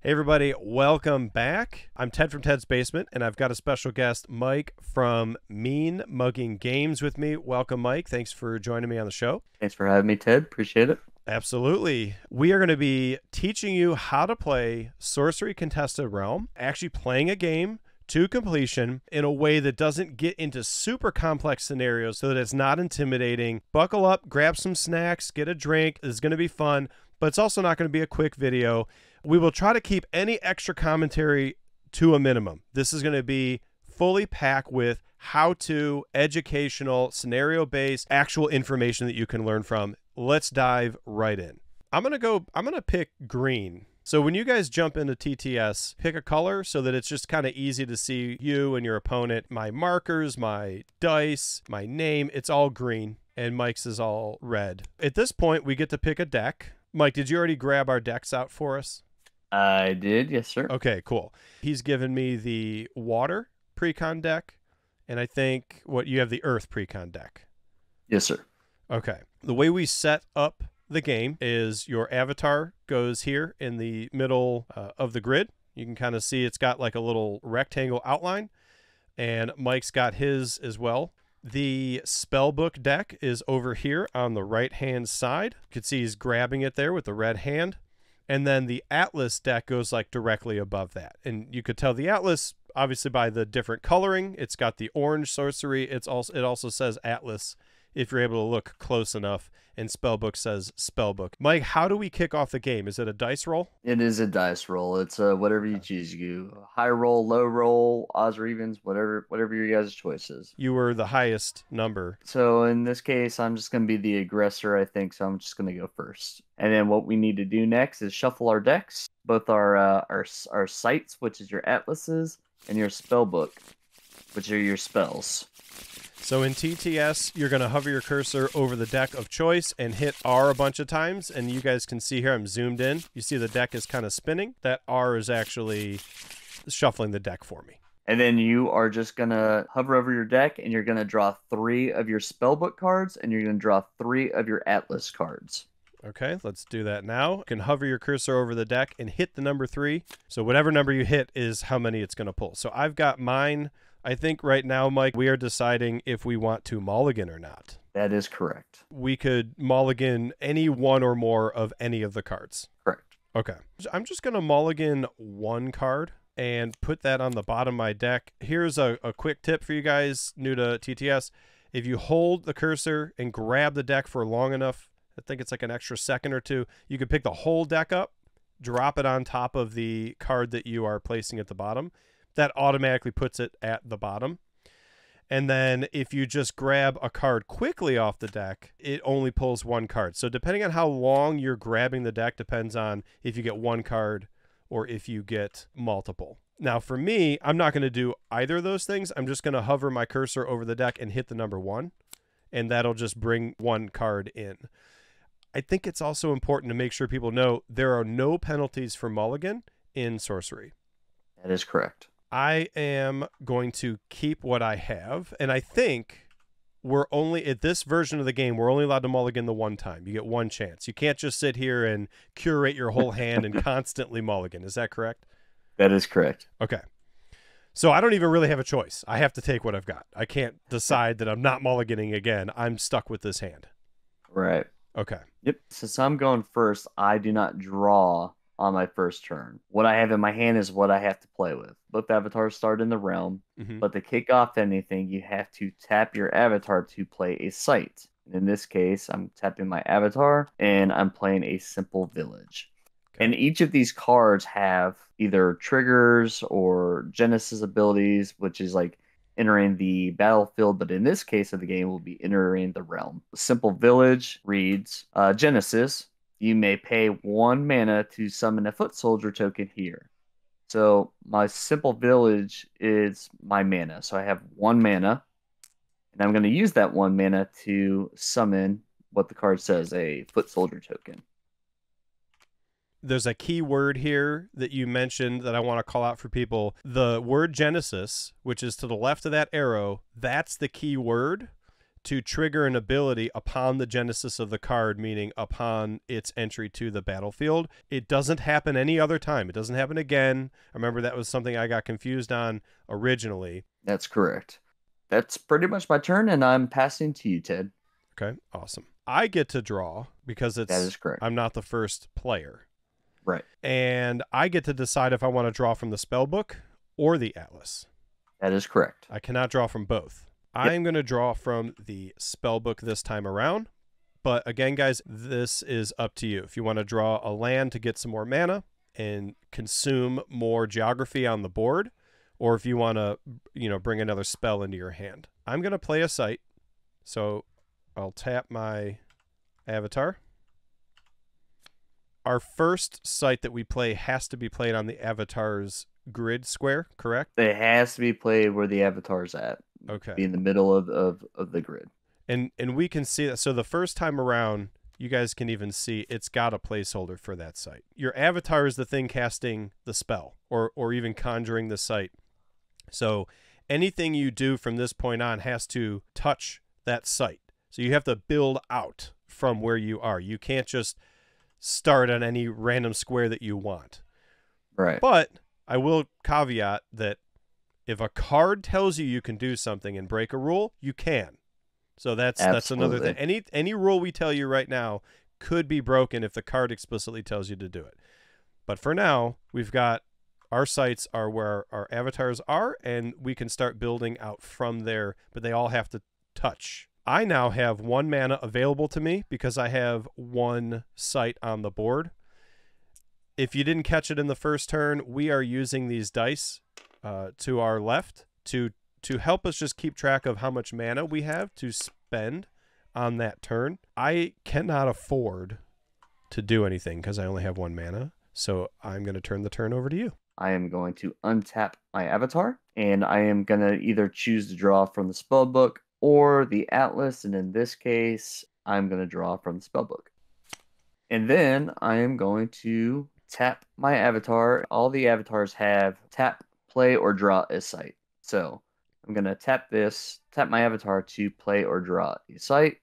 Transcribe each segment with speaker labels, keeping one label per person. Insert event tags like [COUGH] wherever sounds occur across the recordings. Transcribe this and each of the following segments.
Speaker 1: Hey, everybody, welcome back. I'm Ted from Ted's Basement, and I've got a special guest, Mike from Mean Mugging Games, with me. Welcome, Mike. Thanks for joining me on the show.
Speaker 2: Thanks for having me, Ted. Appreciate it.
Speaker 1: Absolutely. We are going to be teaching you how to play Sorcery Contested Realm, actually playing a game to completion in a way that doesn't get into super complex scenarios so that it's not intimidating. Buckle up, grab some snacks, get a drink. It's going to be fun, but it's also not going to be a quick video. We will try to keep any extra commentary to a minimum. This is going to be fully packed with how to, educational, scenario based, actual information that you can learn from. Let's dive right in. I'm going to go, I'm going to pick green. So when you guys jump into TTS, pick a color so that it's just kind of easy to see you and your opponent. My markers, my dice, my name, it's all green, and Mike's is all red. At this point, we get to pick a deck. Mike, did you already grab our decks out for us?
Speaker 2: I did, yes, sir.
Speaker 1: Okay, cool. He's given me the water precon deck, and I think what you have the earth precon deck.
Speaker 2: Yes, sir.
Speaker 1: Okay. The way we set up the game is your avatar goes here in the middle uh, of the grid. You can kind of see it's got like a little rectangle outline, and Mike's got his as well. The spellbook deck is over here on the right hand side. You can see he's grabbing it there with the red hand and then the atlas deck goes like directly above that. And you could tell the atlas obviously by the different coloring. It's got the orange sorcery. It's also it also says atlas if you're able to look close enough and spellbook says spellbook mike how do we kick off the game is it a dice roll
Speaker 2: It is a dice roll. It's uh, whatever you choose. You high roll, low roll, odds or evens, whatever, whatever your guys' choice is.
Speaker 1: you were the highest number
Speaker 2: So in this case, I'm just going to be the aggressor, I think. So I'm just going to go first. And then what we need to do next is shuffle our decks, both our uh, our our sites, which is your atlases, and your spellbook, which are your spells.
Speaker 1: So in tts you're going to hover your cursor over the deck of choice and hit r a bunch of times and you guys can see here i'm zoomed in you see the deck is kind of spinning that r is actually shuffling the deck for me
Speaker 2: And then you are just gonna hover over your deck, and you're gonna draw three of your spellbook cards, and you're gonna draw three of your atlas cards.
Speaker 1: Okay, let's do that now. You can hover your cursor over the deck and hit the number three. So whatever number you hit is how many it's going to pull. So I've got mine. I think right now, Mike, we are deciding if we want to mulligan or not.
Speaker 2: That is correct.
Speaker 1: We could mulligan any one or more of any of the cards.
Speaker 2: Correct.
Speaker 1: Okay. I'm just going to mulligan one card and put that on the bottom of my deck. Here's a, a quick tip for you guys new to TTS. If you hold the cursor and grab the deck for long enough, I think it's like an extra second or two, you can pick the whole deck up, drop it on top of the card that you are placing at the bottom. That automatically puts it at the bottom. And then if you just grab a card quickly off the deck, it only pulls one card. So depending on how long you're grabbing the deck depends on if you get one card or if you get multiple. Now for me, I'm not going to do either of those things. I'm just going to hover my cursor over the deck and hit the number 1 and that'll just bring one card in. I think it's also important to make sure people know there are no penalties for mulligan in sorcery.
Speaker 2: That is correct.
Speaker 1: I am going to keep what I have, and I think we're only at this version of the game. We're only allowed to mulligan the one time. You get one chance. You can't just sit here and curate your whole hand and [LAUGHS] constantly mulligan. Is that correct?
Speaker 2: That is correct.
Speaker 1: Okay. So I don't even really have a choice. I have to take what I've got. I can't decide that I'm not mulliganing again. I'm stuck with this hand.
Speaker 2: Right.
Speaker 1: Okay.
Speaker 2: Yep. Since I'm going first, I do not draw on my first turn. What I have in my hand is what I have to play with. Both avatars start in the realm,
Speaker 1: Mhm.
Speaker 2: but to kick off anything, you have to tap your avatar to play a site. In this case, I'm tapping my avatar and I'm playing a simple village.
Speaker 1: Okay.
Speaker 2: And each of these cards have either triggers or Genesis abilities, which is like entering the battlefield, but in this case of the game, will be entering the realm. Simple Village reads uh, Genesis. You may pay one mana to summon a foot soldier token here. So my Simple Village is my mana. So I have one mana, and I'm going to use that one mana to summon what the card says a foot soldier token.
Speaker 1: There's a key word here that you mentioned that I want to call out for people. The word Genesis, which is to the left of that arrow, that's the key word. To trigger an ability upon the genesis of the card, meaning upon its entry to the battlefield. It doesn't happen any other time. It doesn't happen again. I remember that was something I got confused on originally.
Speaker 2: That's correct. That's pretty much my turn, and I'm passing to you, Ted.
Speaker 1: Okay, awesome. I get to draw because it's
Speaker 2: That is correct.
Speaker 1: I'm not the first player.
Speaker 2: Right.
Speaker 1: And I get to decide if I want to draw from the spell book or the atlas.
Speaker 2: That is correct.
Speaker 1: I cannot draw from both. I am going to draw from the spell book this time around. But again, guys, this is up to you. If you want to draw a land to get some more mana and consume more geography on the board, or if you want to, you know, bring another spell into your hand. I'm going to play a site. So I'll tap my avatar. Our first site that we play has to be played on the avatar's grid square, correct?
Speaker 2: It has to be played where the avatar's at.
Speaker 1: Okay.
Speaker 2: Be in the middle of, of, of the grid.
Speaker 1: and and we can see that so the first time around you guys can even see it's got a placeholder for that site your avatar is the thing casting the spell or or even conjuring the site so anything you do from this point on has to touch that site so you have to build out from where you are you can't just start on any random square that you want
Speaker 2: Right.
Speaker 1: but I will caveat that if a card tells you you can do something and break a rule, you can. So that's that's another thing. Any any rule we tell you right now could be broken if the card explicitly tells you to do it. But for now, we've got our sites are where our avatars are and we can start building out from there, but they all have to touch. I now have one mana available to me because I have one site on the board. If you didn't catch it in the first turn, we are using these dice uh, to our left to to help us just keep track of how much mana we have to spend on that turn. I cannot afford to do anything because I only have one mana. So I'm going to turn the turn over to you.
Speaker 2: I am going to untap my avatar, and I am going to either choose to draw from the spell book or the atlas, and in this case, I'm going to draw from the spell book. And then I am going to tap my avatar. All the avatars have tap, play, or draw a site. So I'm going to tap this, tap my avatar to play or draw a site.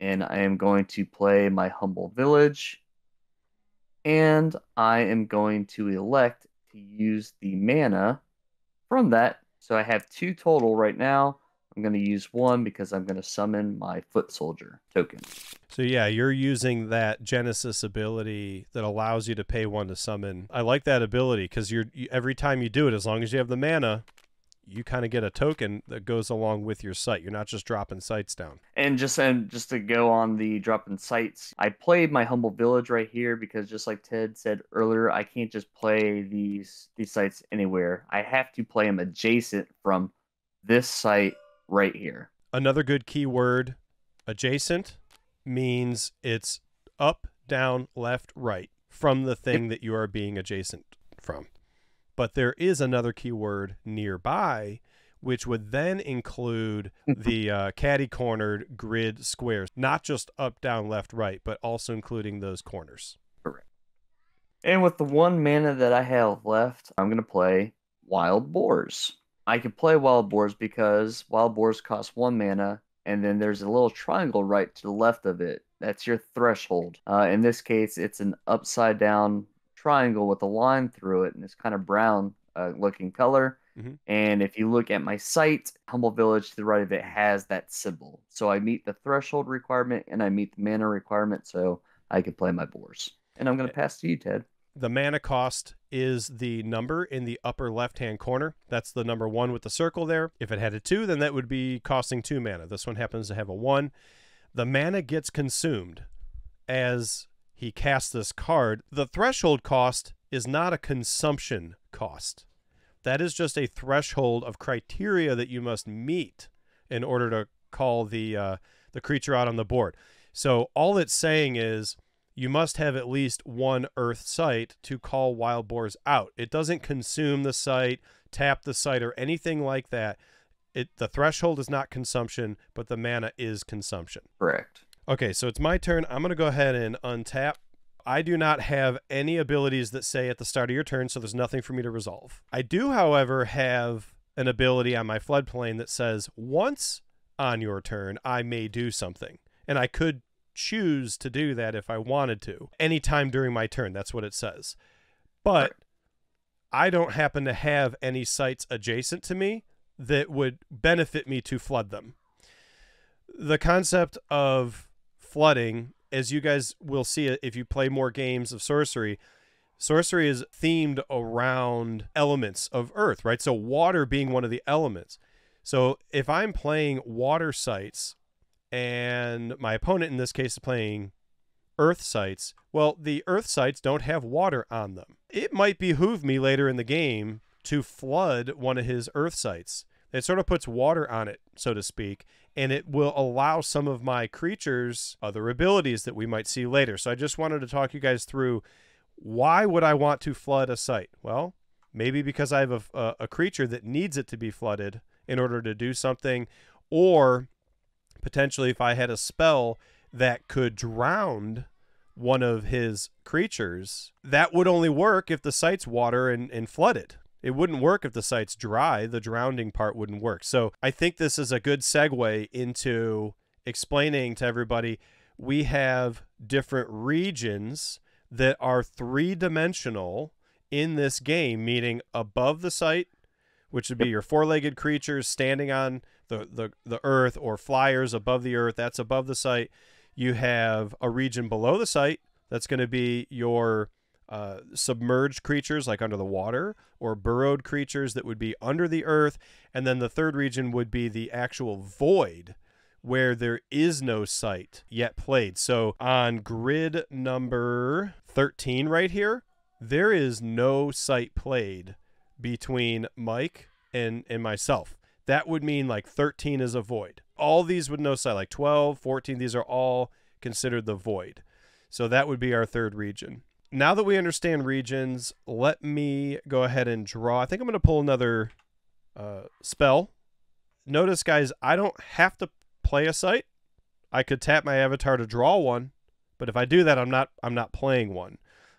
Speaker 2: And I am going to play my humble village. And I am going to elect to use the mana from that. So I have two total right now. I'm going to use one because I'm going to summon my foot soldier token.
Speaker 1: So yeah, you're using that Genesis ability that allows you to pay one to summon. I like that ability because you're you, every time you do it, as long as you have the mana, you kind of get a token that goes along with your site. You're not just dropping sites down.
Speaker 2: And just and just to go on the dropping in sites, I played my humble village right here because just like Ted said earlier, I can't just play these these sites anywhere. I have to play them adjacent from this site right here.
Speaker 1: Another good keyword, adjacent, means it's up, down, left, right from the thing that you are being adjacent from. But there is another keyword nearby, which would then include [LAUGHS] the uh, caddy cornered grid squares, not just up, down, left, right, but also including those corners. Correct.
Speaker 2: And with the one mana that I have left, I'm gonna play Wild Boars. I can play Wild Boars because Wild Boars cost one mana, and then there's a little triangle right to the left of it. That's your threshold. Uh, in this case, it's an upside down triangle with a line through it, and it's kind of brown uh, looking color.
Speaker 1: Mhm.
Speaker 2: And if you look at my site, Humble Village to the right of it has that symbol. So I meet the threshold requirement and I meet the mana requirement, so I can play my boars. And I'm going to pass to you, Ted.
Speaker 1: The mana cost is the number in the upper left hand corner. That's the number one with the circle there. If it had a two, then that would be costing two mana. This one happens to have a one. The mana gets consumed as he casts this card. The threshold cost is not a consumption cost. That is just a threshold of criteria that you must meet in order to call the uh, the creature out on the board. So all it's saying is you must have at least one earth site to call wild boars out. It doesn't consume the site, tap the site, or anything like that. It the threshold is not consumption, but the mana is consumption.
Speaker 2: Correct.
Speaker 1: Okay, so it's my turn. I'm gonna go ahead and untap. I do not have any abilities that say at the start of your turn, so there's nothing for me to resolve. I do, however, have an ability on my floodplain that says once on your turn, I may do something. And I could choose to do that if I wanted to. Anytime during my turn, that's what it says. But I don't happen to have any sites adjacent to me that would benefit me to flood them. The concept of flooding, as you guys will see if you play more games of sorcery, sorcery is themed around elements of earth, right? So water being one of the elements. So if I'm playing water sites and my opponent in this case is playing earth sites, well, the earth sites don't have water on them. It might behoove me later in the game to flood one of his earth sites. It sort of puts water on it, so to speak, and it will allow some of my creatures other abilities that we might see later. So I just wanted to talk you guys through why would I want to flood a site? Well, maybe because I have a, a, a creature that needs it to be flooded in order to do something, or potentially if I had a spell that could drown one of his creatures, that would only work if the site's water and, and flooded. It wouldn't work if the site's dry. The drowning part wouldn't work. So I think this is a good segue into explaining to everybody we have different regions that are three dimensional in this game, meaning above the site, which would be your four legged creatures standing on the, the, the earth or flyers above the earth. That's above the site. You have a region below the site. That's going to be your uh, submerged creatures like under the water or burrowed creatures that would be under the earth. And then the third region would be the actual void where there is no site yet played. So on grid number 13 right here, there is no site played between Mike and, and myself. That would mean like 13 is a void. All these would no site, like 12, 14, these are all considered the void. So that would be our third region. Now that we understand regions, let me go ahead and draw. I think I'm going to pull another uh, spell. Notice, guys, I don't have to play a site. I could tap my avatar to draw one, but if I do that, I'm not I'm not playing one.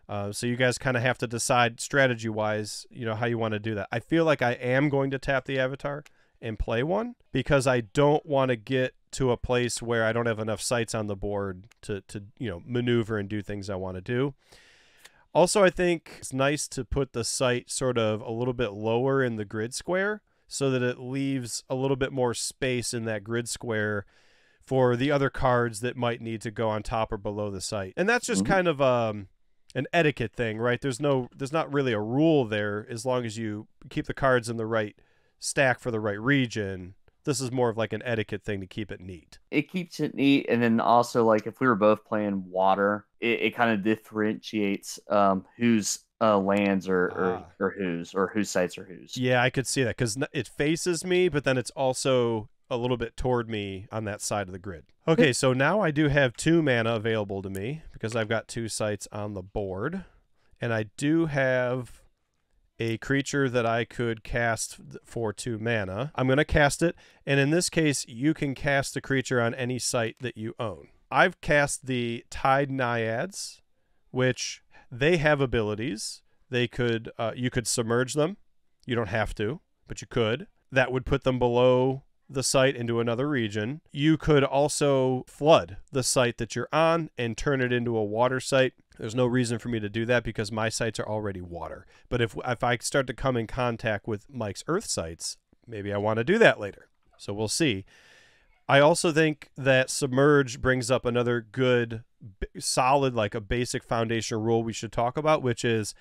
Speaker 1: Uh, so you guys kind of have to decide strategy wise, you know, how you want to do that. I feel like I am going to tap the avatar and play one because I don't want to get to a place where I don't have enough sites on the board to to you know maneuver and do things I want to do. Also, I think it's nice to put the site sort of a little bit lower in the grid square so that it leaves a little bit more space in that grid square for the other cards that might need to go on top or below the site. And that's just mm-hmm. kind of um an etiquette thing, right? There's no there's not really a rule there as long as you keep the cards in the right stack for the right region. This is more of like an etiquette thing to keep it neat.
Speaker 2: It keeps it neat, and then also like if we were both playing water, it, it kind of differentiates um, whose uh, lands or, or, ah. or whose or whose sites are whose.
Speaker 1: Yeah, I could see that because it faces me, but then it's also a little bit toward me on that side of the grid. Okay, [LAUGHS] so now I do have two mana available to me because I've got two sites on the board. And I do have a creature that I could cast for two mana. I'm going to cast it. And in this case, you can cast the creature on any site that you own. I've cast the Tide Naiads, which they have abilities. They could, uh, you could submerge them. You don't have to, but you could. That would put them below the site into another region. You could also flood the site that you're on and turn it into a water site. There's no reason for me to do that because my sites are already water. But if if I start to come in contact with Mike's earth sites, maybe I want to do that later. So we'll see. I also think that submerge brings up another good solid like a basic foundation rule we should talk about which is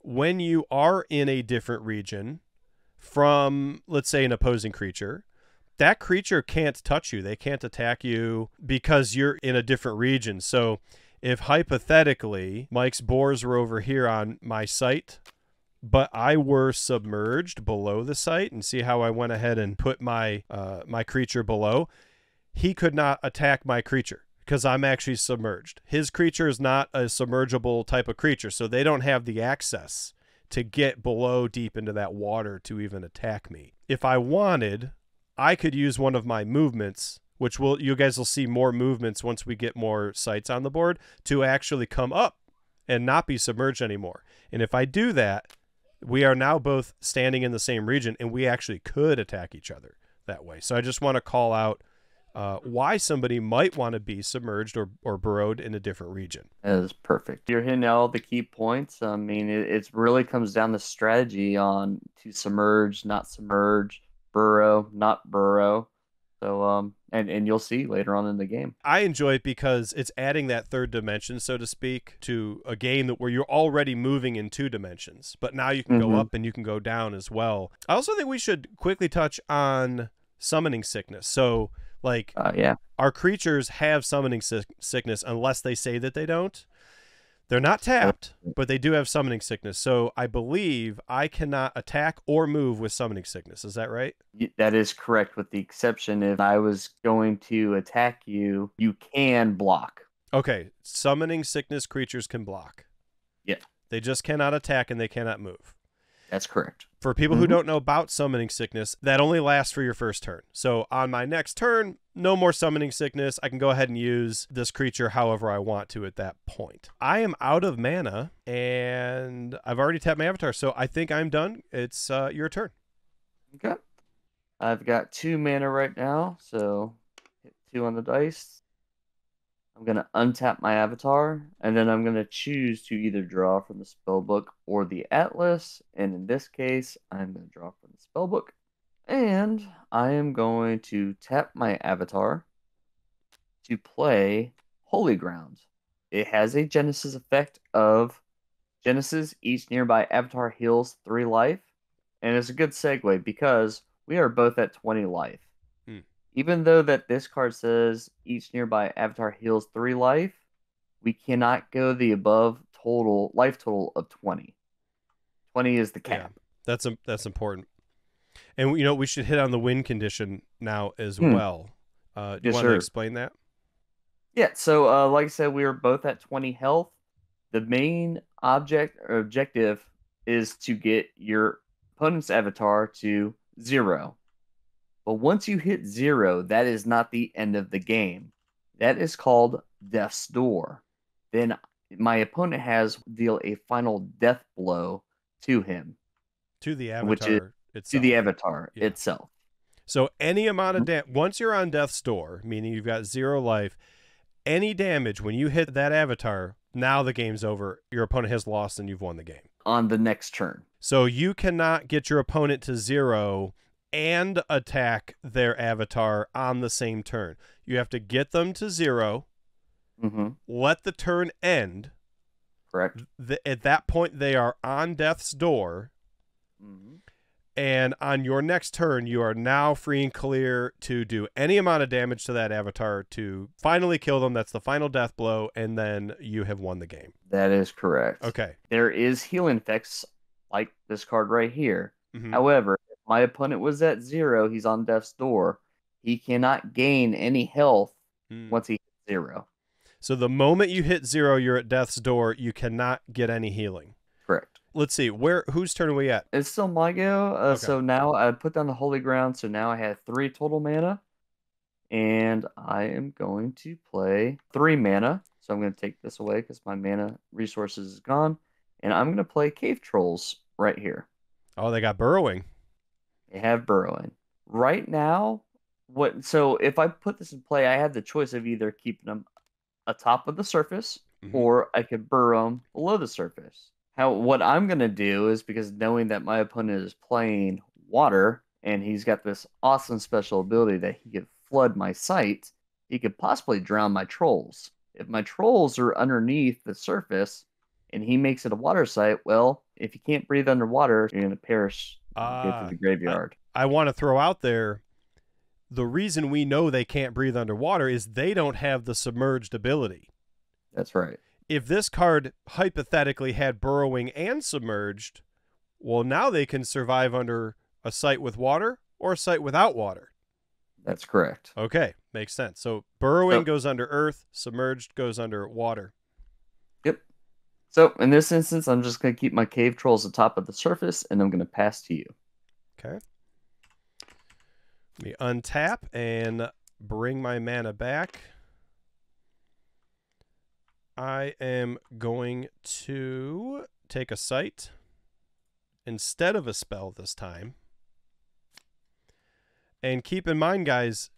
Speaker 1: when you are in a different region from let's say an opposing creature that creature can't touch you. They can't attack you because you're in a different region. So if hypothetically Mike's boars were over here on my site, but I were submerged below the site, and see how I went ahead and put my uh, my creature below, he could not attack my creature because I'm actually submerged. His creature is not a submergible type of creature, so they don't have the access to get below deep into that water to even attack me. If I wanted, I could use one of my movements, which will you guys will see more movements once we get more sites on the board to actually come up and not be submerged anymore. And if I do that, we are now both standing in the same region and we actually could attack each other. that way. So I just want to call out uh, why somebody might want to be submerged or, or burrowed in a different region.
Speaker 2: That is perfect. You're hitting all the key points. I mean, it, it really comes down to strategy on to submerge, not submerge, burrow, not burrow. So, um, and and you'll see later on in the game.
Speaker 1: I enjoy it because it's adding that third dimension, so to speak, to a game that where you're already moving in two dimensions, but now you can
Speaker 2: Mhm.
Speaker 1: go up and you can go down as well. I also think we should quickly touch on summoning sickness. So, like,
Speaker 2: Uh, yeah,
Speaker 1: our creatures have summoning sick- sickness unless they say that they don't. They're not tapped, but they do have summoning sickness. So I believe I cannot attack or move with summoning sickness. Is that right?
Speaker 2: that is correct. With the exception, if I was going to attack you, you can block.
Speaker 1: Okay, summoning sickness creatures can block.
Speaker 2: Yeah.
Speaker 1: They just cannot attack and they cannot move.
Speaker 2: That's correct.
Speaker 1: For people who
Speaker 2: Mhm.
Speaker 1: don't know about summoning sickness, that only lasts for your first turn. So on my next turn, no more summoning sickness. I can go ahead and use this creature however I want to at that point. I am out of mana and I've already tapped my avatar, so I think I'm done. It's uh, your turn.
Speaker 2: Okay. I've got two mana right now, so hit two on the dice. I'm gonna untap my avatar, and then I'm gonna choose to either draw from the spellbook or the atlas. And in this case, I'm gonna draw from the spellbook, and I am going to tap my avatar to play Holy Ground. It has a Genesis effect of Genesis. Each nearby avatar heals three life, and it's a good segue because we are both at 20 life. Even though that this card says each nearby avatar heals three life, we cannot go the above total life total of 20. 20 is the cap.
Speaker 1: That's a, that's important. And you know we should hit on the win condition now as
Speaker 2: Hmm.
Speaker 1: well. Uh, do you
Speaker 2: Yes,
Speaker 1: want to explain that?
Speaker 2: Yeah, so uh, like I said, we are both at 20 health. The main object or objective is to get your opponent's avatar to zero. But once you hit zero, that is not the end of the game. That is called Death's Door. Then my opponent has deal a final death blow to him,
Speaker 1: To the
Speaker 2: Which is-
Speaker 1: avatar itself.
Speaker 2: to the avatar
Speaker 1: Yeah.
Speaker 2: itself.
Speaker 1: So any amount of
Speaker 2: Mhm.
Speaker 1: damage, once you're on death's door, meaning you've got zero life, any damage when you hit that avatar, now the game's over. Your opponent has lost and you've won the game.
Speaker 2: On the next turn.
Speaker 1: So you cannot get your opponent to zero and attack their avatar on the same turn. You have to get them to zero,
Speaker 2: hmm
Speaker 1: let the turn end.
Speaker 2: Correct.
Speaker 1: Th- at that point, they are on death's door.
Speaker 2: hmm
Speaker 1: and on your next turn you are now free and clear to do any amount of damage to that avatar to finally kill them that's the final death blow and then you have won the game
Speaker 2: That is correct.
Speaker 1: okay
Speaker 2: there is healing effects like this card right here.
Speaker 1: Mhm.
Speaker 2: However, my opponent was at zero, he's on death's door. He cannot gain any health
Speaker 1: Mm.
Speaker 2: once he hits zero.
Speaker 1: so the moment you hit zero you're at death's door you cannot get any healing
Speaker 2: Correct.
Speaker 1: let's see where whose turn are we at
Speaker 2: It's still my go. Uh,
Speaker 1: Okay.
Speaker 2: So now I put down the holy ground. So now I have three total mana, and I am going to play three mana. So I'm going to take this away because my mana resources is gone, and I'm going to play cave trolls right here.
Speaker 1: oh they got burrowing
Speaker 2: They have burrowing. Right now, what so if I put this in play, I have the choice of either keeping them atop of the surface
Speaker 1: Mhm.
Speaker 2: or I could burrow them below the surface. How what I'm gonna do is because knowing that my opponent is playing water and he's got this awesome special ability that he could flood my site, he could possibly drown my trolls. If my trolls are underneath the surface and he makes it a water site, well, if you can't breathe underwater, you're gonna perish go
Speaker 1: Ah,
Speaker 2: to the graveyard.
Speaker 1: i want to throw out there the reason we know they can't breathe underwater is they don't have the submerged ability
Speaker 2: That's right.
Speaker 1: if this card hypothetically had burrowing and submerged, well, now they can survive under a site with water or a site without water.
Speaker 2: That's correct.
Speaker 1: Okay, makes sense. So burrowing
Speaker 2: So-
Speaker 1: goes under earth, submerged goes under water.
Speaker 2: So in this instance, I'm just gonna keep my cave trolls atop of the surface, and I'm gonna pass to you.
Speaker 1: Okay. Let me untap and bring my mana back. I am going to take a site instead of a spell this time. And keep in mind, guys,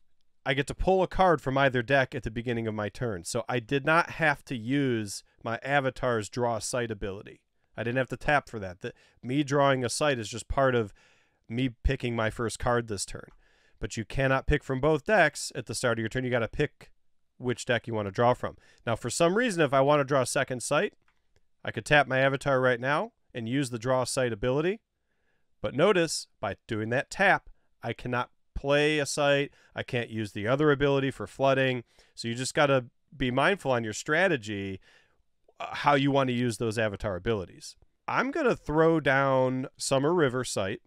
Speaker 1: I get to pull a card from either deck at the beginning of my turn. So I did not have to use my avatar's draw site ability. I didn't have to tap for that. The, me drawing a site is just part of me picking my first card this turn. But you cannot pick from both decks at the start of your turn. You got to pick which deck you want to draw from. Now, for some reason, if I want to draw a second site, I could tap my avatar right now and use the draw site ability. But notice, by doing that tap, I cannot play a site. I can't use the other ability for flooding. So you just got to be mindful on your strategy uh, how you want to use those avatar abilities. I'm going to throw down Summer River site.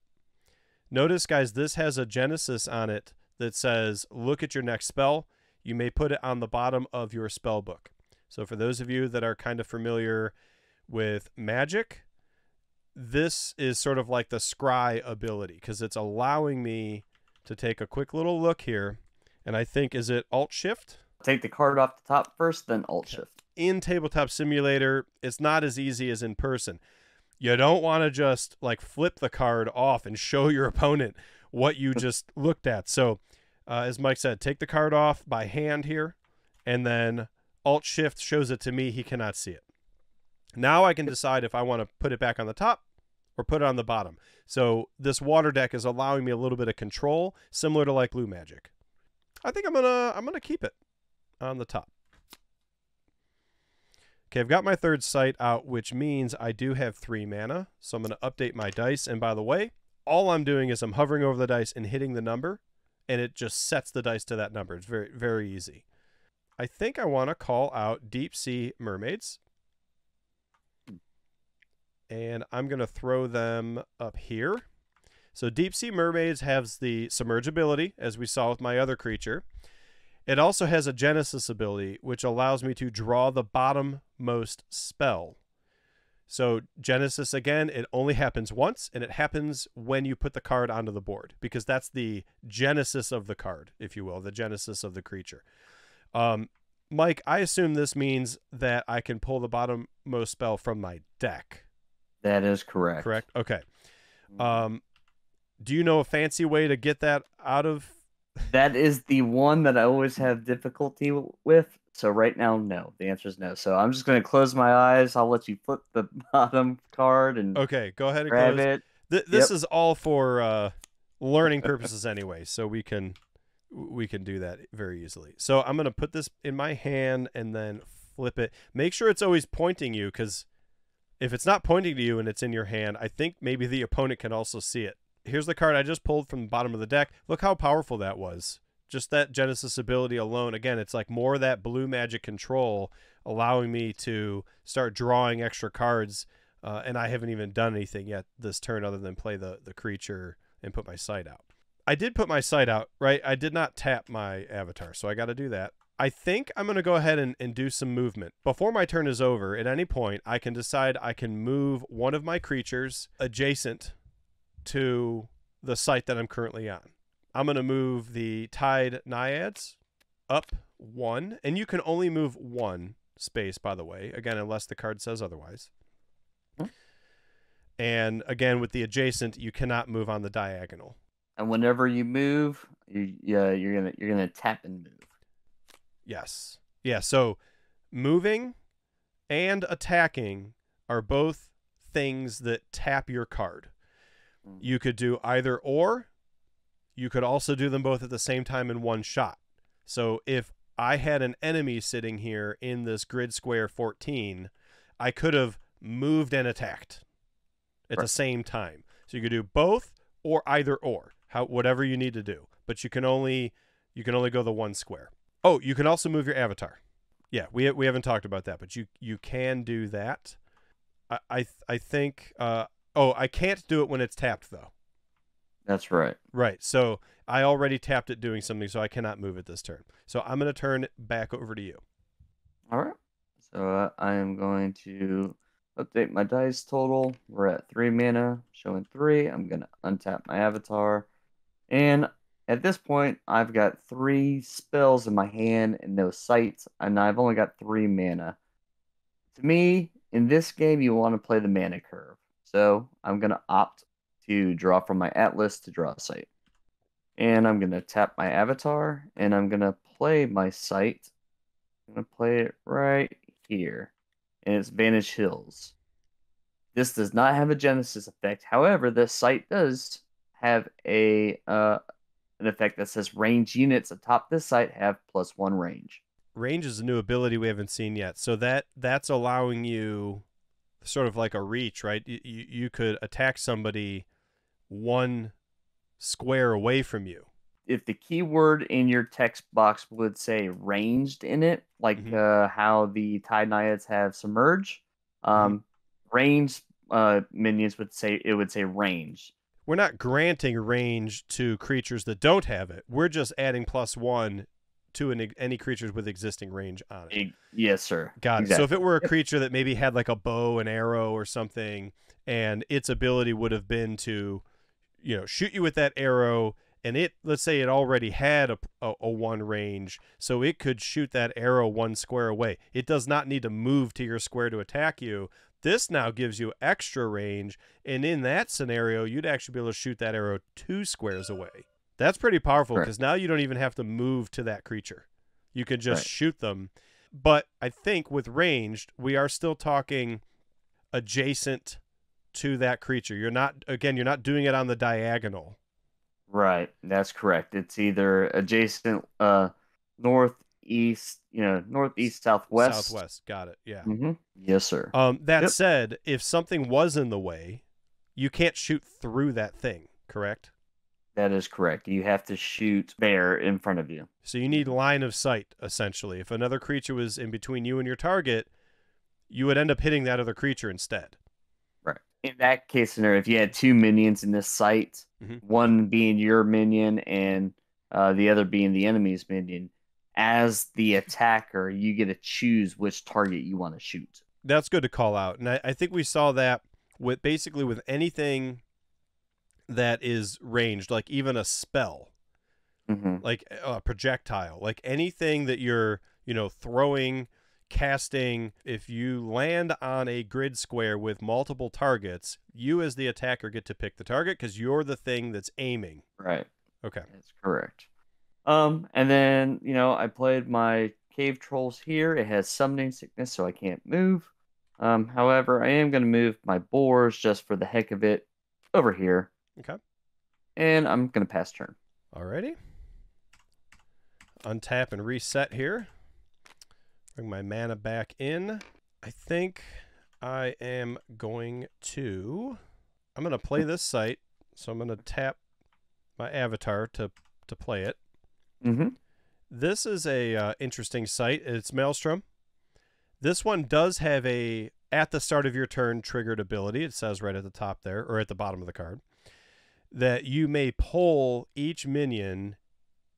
Speaker 1: Notice, guys, this has a Genesis on it that says, look at your next spell. You may put it on the bottom of your spell book. So, for those of you that are kind of familiar with magic, this is sort of like the scry ability because it's allowing me to take a quick little look here. And I think, is it Alt Shift?
Speaker 2: Take the card off the top first, then Alt. Shift.
Speaker 1: In Tabletop Simulator, it's not as easy as in person. You don't want to just like flip the card off and show your [LAUGHS] opponent what you [LAUGHS] just looked at. So, uh, as Mike said, take the card off by hand here, and then Alt Shift shows it to me. He cannot see it. Now I can decide if I want to put it back on the top or put it on the bottom. So this water deck is allowing me a little bit of control, similar to like Blue Magic. I think I'm gonna I'm gonna keep it on the top. Okay, I've got my third site out, which means I do have three mana. So I'm gonna update my dice. And by the way, all I'm doing is I'm hovering over the dice and hitting the number, and it just sets the dice to that number. It's very very easy. I think I want to call out Deep Sea Mermaids. And I'm going to throw them up here. So Deep Sea Mermaids has the submergibility, as we saw with my other creature. It also has a Genesis ability, which allows me to draw the bottommost spell. So Genesis, again, it only happens once, and it happens when you put the card onto the board, because that's the genesis of the card, if you will, the genesis of the creature. Um, Mike, I assume this means that I can pull the bottommost spell from my deck.
Speaker 2: That is correct.
Speaker 1: Correct. Okay. Um, do you know a fancy way to get that out of?
Speaker 2: That is the one that I always have difficulty with. So right now, no. The answer is no. So I'm just going to close my eyes. I'll let you flip the [LAUGHS] bottom card and
Speaker 1: Okay, go ahead and
Speaker 2: grab
Speaker 1: close.
Speaker 2: it.
Speaker 1: Th- this
Speaker 2: Yep.
Speaker 1: is all for uh, learning purposes anyway, so we can we can do that very easily. So I'm gonna put this in my hand and then flip it. Make sure it's always pointing you, because if it's not pointing to you and it's in your hand, I think maybe the opponent can also see it. Here's the card I just pulled from the bottom of the deck. Look how powerful that was. Just that Genesis ability alone. Again, it's like more that blue magic control, allowing me to start drawing extra cards uh, and I haven't even done anything yet this turn other than play the the creature and put my site out. I did put my site out, right? I did not tap my avatar, so I got to do that. I think I'm going to go ahead and, and do some movement. Before my turn is over, at any point, I can decide I can move one of my creatures adjacent to the site that I'm currently on. I'm going to move the Tide Naiads up one, and you can only move one space, by the way, again, unless the card says otherwise. And again, with the adjacent, you cannot move on the diagonal.
Speaker 2: And whenever you move, you, you're gonna you're gonna tap and move.
Speaker 1: Yes. Yeah. So moving and attacking are both things that tap your card.
Speaker 2: Mm.
Speaker 1: You could do either or. You could also do them both at the same time in one shot. So if I had an enemy sitting here in this grid square 14, I could have moved and attacked at the same time. So you could do both or either or, how whatever you need to do. But you can only you can only go the one square. Oh, you can also move your avatar. Yeah, we we haven't talked about that, but you you can do that. I I, I think. Uh, oh, I can't do it when it's tapped though.
Speaker 2: That's right.
Speaker 1: Right. So I already tapped it doing something, so I cannot move it this turn. So I'm going to turn back over to you.
Speaker 2: All right. So uh, I am going to update my dice total. We're at three mana, showing three. I'm gonna untap my avatar, and at this point, I've got three spells in my hand and no sites, and I've only got three mana. To me, in this game, you want to play the mana curve. So I'm gonna opt to draw from my atlas to draw a site. And I'm going to tap my avatar and I'm going to play my site. I'm going to play it right here. And it's Vantage Hills. This does not have a Genesis effect. However, this site does have a uh, an effect that says range units atop this site have plus one range.
Speaker 1: Range is a new ability we haven't seen yet. So that that's allowing you sort of like a reach, right? You you could attack somebody one square away from you.
Speaker 2: If the keyword in your text box would say ranged in it, like
Speaker 1: Mhm.
Speaker 2: uh, how the Tide Naiads have submerge, um, ranged uh, minions would say it would say range.
Speaker 1: We're not granting range to creatures that don't have it. We're just adding plus one to an, any creatures with existing range on it.
Speaker 2: Yes, sir.
Speaker 1: Got it. So if it were a creature that maybe had like a bow and arrow or something, and its ability would have been to, you know, shoot you with that arrow, and it let's say it already had a, a, a one range, so it could shoot that arrow one square away. It does not need to move to your square to attack you. This now gives you extra range, and in that scenario, you'd actually be able to shoot that arrow two squares away. That's pretty powerful because now you don't even have to move to that creature. You can just
Speaker 2: Right.
Speaker 1: shoot them. But I think with ranged, we are still talking adjacent to that creature. You're not again, you're not doing it on the diagonal.
Speaker 2: Right, that's correct. It's either adjacent, uh, northeast, you know, northeast, southwest.
Speaker 1: Southwest. Got it. Yeah.
Speaker 2: hmm Yes, sir.
Speaker 1: Um that
Speaker 2: Yep.
Speaker 1: said, if something was in the way, you can't shoot through that thing, correct?
Speaker 2: That is correct. You have to shoot bear in front of you.
Speaker 1: So you need line of sight essentially. If another creature was in between you and your target, you would end up hitting that other creature instead.
Speaker 2: Right. In that case scenario, if you had two minions in this site,
Speaker 1: Mhm.
Speaker 2: one being your minion and uh, the other being the enemy's minion, as the attacker, you get to choose which target you want to shoot.
Speaker 1: that's good to call out. And I, I think we saw that with basically with anything that is ranged, like even a spell,
Speaker 2: hmm
Speaker 1: like a projectile, like anything that you're, you know, throwing, casting, if you land on a grid square with multiple targets, you as the attacker get to pick the target because you're the thing that's aiming.
Speaker 2: Right.
Speaker 1: Okay.
Speaker 2: That's correct. Um, and then you know I played my cave trolls here. It has summoning sickness, so I can't move. Um, however, I am going to move my boars just for the heck of it over here,
Speaker 1: Okay.
Speaker 2: and I'm going to pass turn.
Speaker 1: Alrighty. Untap and reset here. Bring my mana back in. I think I am going to. I'm going to play this site. So I'm going to tap my avatar to, to play it.
Speaker 2: Mm-hmm.
Speaker 1: This is a uh, interesting site. It's Maelstrom. This one does have a at the start of your turn triggered ability. It says right at the top there or at the bottom of the card that you may pull each minion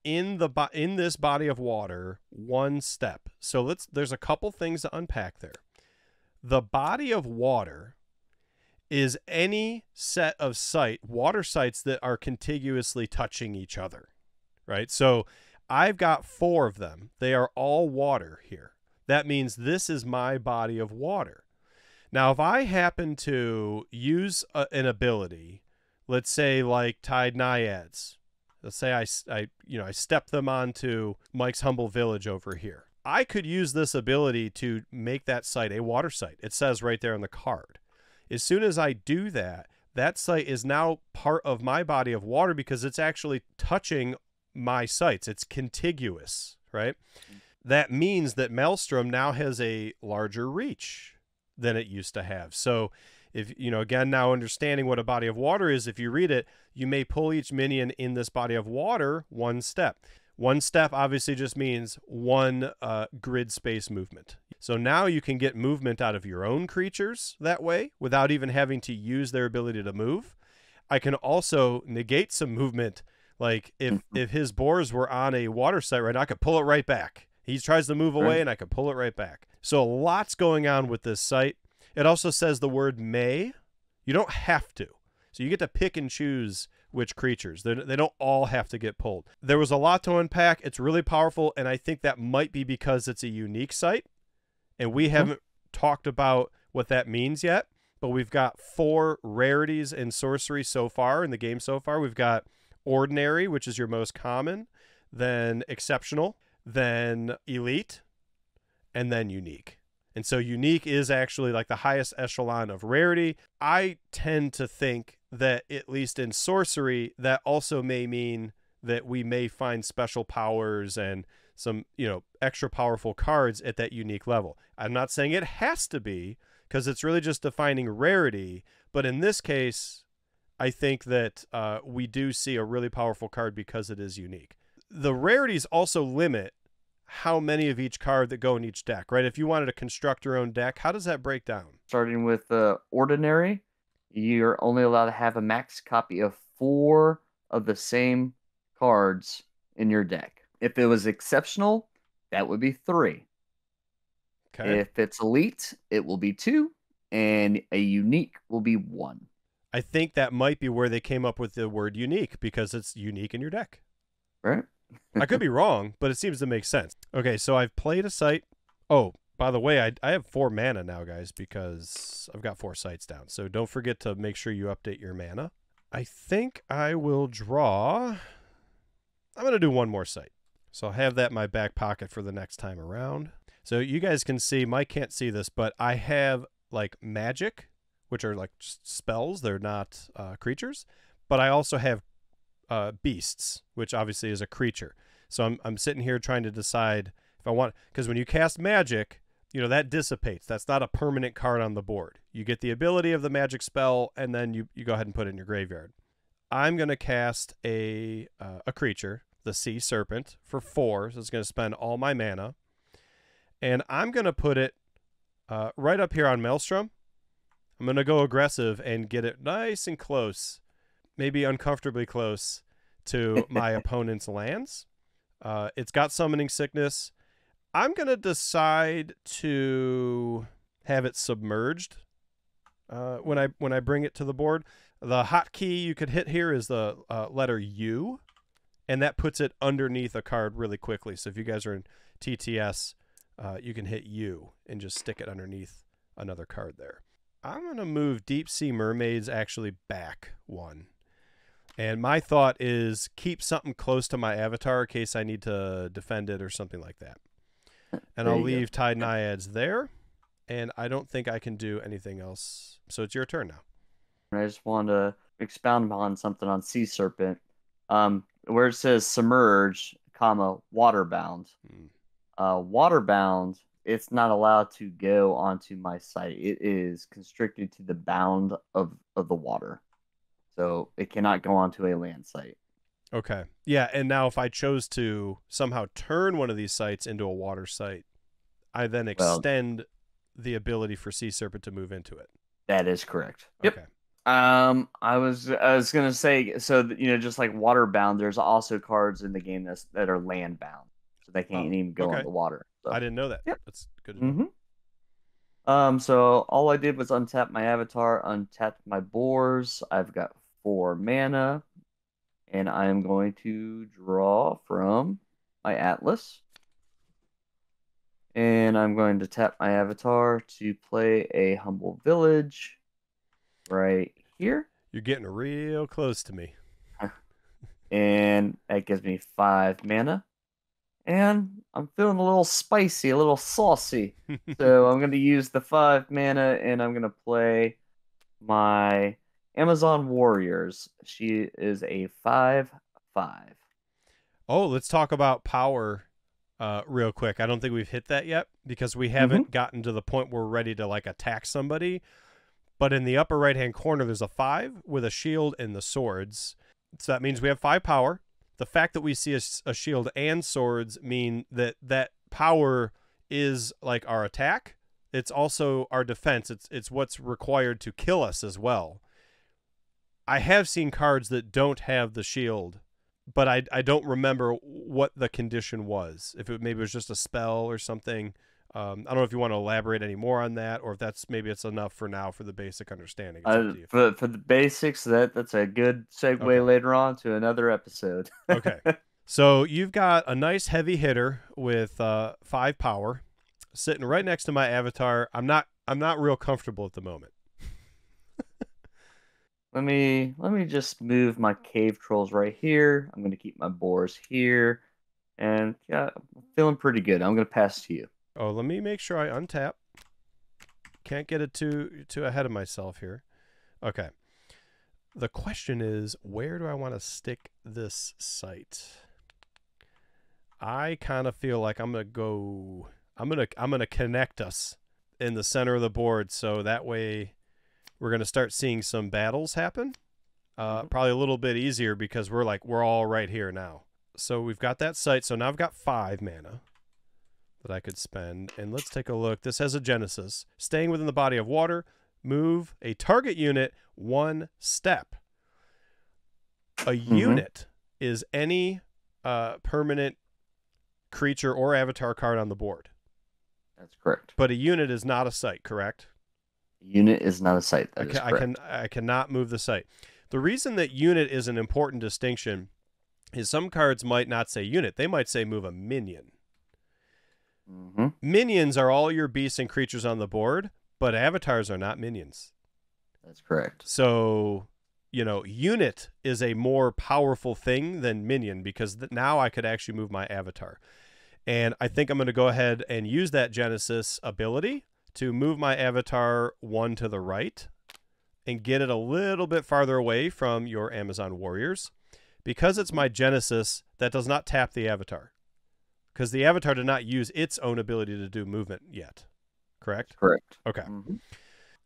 Speaker 1: in the bo- in this body of water one step. So let's there's a couple things to unpack there. The body of water is any set of site water sites that are contiguously touching each other. Right? So I've got 4 of them. They are all water here. That means this is my body of water. Now, if I happen to use a, an ability, let's say like Tide Naiads, let's say I, I- you know, I step them onto Mike's Humble Village over here. I could use this ability to make that site a water site. It says right there on the card. As soon as I do that, that site is now part of my body of water because it's actually touching my sites. It's contiguous, right? That means that Maelstrom now has a larger reach than it used to have. So, if you know, again, now understanding what a body of water is, if you read it, you may pull each minion in this body of water one step. One step obviously just means one uh, grid space movement. So now you can get movement out of your own creatures that way without even having to use their ability to move. I can also negate some movement. Like if mm-hmm. if his boars were on a water site right now, I could pull it right back. He tries to move away,
Speaker 2: Right.
Speaker 1: and I could pull it right back. So a lots going on with this site. It also says the word may. You don't have to. So you get to pick and choose which creatures. They, they don't all have to get pulled. There was a lot to unpack. It's really powerful, and I think that might be because it's a unique site, and we mm-hmm. haven't talked about what that means yet. But we've got four rarities in sorcery so far in the game so far. We've got ordinary, which is your most common, then exceptional, then elite, and then unique. And so unique is actually like the highest echelon of rarity. I tend to think that at least in sorcery, that also may mean that we may find special powers and some, you know, extra powerful cards at that unique level. I'm not saying it has to be because it's really just defining rarity, but in this case, I think that uh, we do see a really powerful card because it is unique. The rarities also limit how many of each card that go in each deck, right? If you wanted to construct your own deck, how does that break down?
Speaker 2: Starting with the ordinary, you're only allowed to have a max copy of four of the same cards in your deck. If it was exceptional, that would be three.
Speaker 1: Okay.
Speaker 2: If it's elite, it will be two, and a unique will be one.
Speaker 1: I think that might be where they came up with the word unique because it's unique in your deck.
Speaker 2: Right?
Speaker 1: I could be [LAUGHS] wrong, but it seems to make sense. Okay, so I've played a site. Oh, by the way, I, I have four mana now, guys, because I've got four sites down. So don't forget to make sure you update your mana. I think I will draw. I'm going to do one more site. So I'll have that in my back pocket for the next time around. So you guys can see, Mike can't see this, but I have like magic, which are like spells. They're not uh, creatures. But I also have uh, beasts, which obviously is a creature. So I'm, I'm sitting here trying to decide if I want, because when you cast magic, you know, that dissipates. That's not a permanent card on the board. You get the ability of the magic spell, and then you, you go ahead and put it in your graveyard. I'm going to cast a, uh, a creature, the Sea Serpent, for four. So it's going to spend all my mana. And I'm going to put it uh, right up here on Maelstrom. I'm going to go aggressive and get it nice and close, maybe uncomfortably close to [LAUGHS] my opponent's lands. Uh, it's got summoning sickness. I'm going to decide to have it submerged uh, when I when I bring it to the board. The hotkey you could hit here is the uh, letter U, and that puts it underneath a card really quickly. So if you guys are in TTS, uh, you can hit U and just stick it underneath another card there. I'm going to move Deep Sea Mermaids actually back one. And my thought is keep something close to my avatar in case I need to defend it or something like that. And I'll
Speaker 2: you go.
Speaker 1: leave Tide Naiads there. And I don't think I can do anything else. So it's your turn now.
Speaker 2: I just want to expound upon something on Sea Serpent. Um, where it says submerge, comma, waterbound.
Speaker 1: Hmm.
Speaker 2: Uh, waterbound, it's not allowed to go onto my site. It is constricted to the bound of, of the water. So it cannot go onto a land site.
Speaker 1: Okay. Yeah. And now if I chose to somehow turn one of these sites into a water site, I then
Speaker 2: Well-
Speaker 1: extend the ability for Sea Serpent to move into it.
Speaker 2: That is correct. Yep.
Speaker 1: Okay.
Speaker 2: Um, I was I was gonna say so that, you know just like water bound, there's also cards in the game that's that are land bound, so they can't
Speaker 1: Oh,
Speaker 2: even go
Speaker 1: okay.
Speaker 2: on the water. So.
Speaker 1: I didn't know that.
Speaker 2: Yep.
Speaker 1: That's good to know.
Speaker 2: hmm Um, so all I did was untap my avatar, untap my boars. I've got four mana, and I am going to draw from my atlas. And I'm going to tap my avatar to play a humble village right here.
Speaker 1: You're getting real close to me. [LAUGHS]
Speaker 2: And that gives me five mana. And I'm feeling a little spicy, a little saucy. [LAUGHS] so I'm going to use the five mana and I'm going to play my Amazon Warriors. She is a 5 5.
Speaker 1: Oh, let's talk about power uh, real quick. I don't think we've hit that yet because we haven't gotten to the point where we're ready to like attack somebody. But in the upper right hand corner, there's a five with a shield and the swords. So that means we have five power. The fact that we see a shield and swords mean that that power is like our attack. It's also our defense. It's it's what's required to kill us as well. I have seen cards that don't have the shield but I I don't remember what the condition was. If it maybe it was just a spell or something. Um, I don't know if you want to elaborate any more on that, or if that's maybe it's enough for now for the basic understanding.
Speaker 2: Uh, for, for the basics, that that's a good segue
Speaker 1: Okay.
Speaker 2: later on to another episode.
Speaker 1: Okay. [LAUGHS] So you've got a nice heavy hitter with uh, five power, sitting right next to my avatar. I'm not I'm not real comfortable at the moment. [LAUGHS]
Speaker 2: let me let me just move my cave trolls right here. I'm gonna keep my boars here, and yeah, I'm feeling pretty good. I'm gonna pass to you.
Speaker 1: Oh, let me make sure I untap. Can't get it too too ahead of myself here. Okay. The question is, where do I want to stick this site? I kind of feel like I'm gonna go. I'm gonna I'm gonna connect us in the center of the board, so that way we're gonna start seeing some battles happen. Uh,
Speaker 2: Mhm.
Speaker 1: probably a little bit easier because we're like we're all right here now. So we've got that site. So now I've got five mana that I could spend. And let's take a look. This has a Genesis. Staying within the body of water, move a target unit one step. A unit is any uh, permanent creature or avatar card on the board.
Speaker 2: That's correct.
Speaker 1: But a unit is not a site, correct?
Speaker 2: Unit is not a site.
Speaker 1: I
Speaker 2: That is
Speaker 1: can, I can I cannot move the site. The reason that unit is an important distinction is some cards might not say unit. They might say move a minion.
Speaker 2: Hmm
Speaker 1: Minions are all your beasts and creatures on the board, but avatars are not minions.
Speaker 2: That's correct.
Speaker 1: So, you know, unit is a more powerful thing than minion because th- now I could actually move my avatar. And I think I'm going to go ahead and use that Genesis ability to move my avatar one to the right and get it a little bit farther away from your Amazon warriors. Because it's my Genesis, that does not tap the avatar. Because the avatar did not use its own ability to do movement yet. Correct?
Speaker 2: Correct.
Speaker 1: Okay.
Speaker 2: Mhm.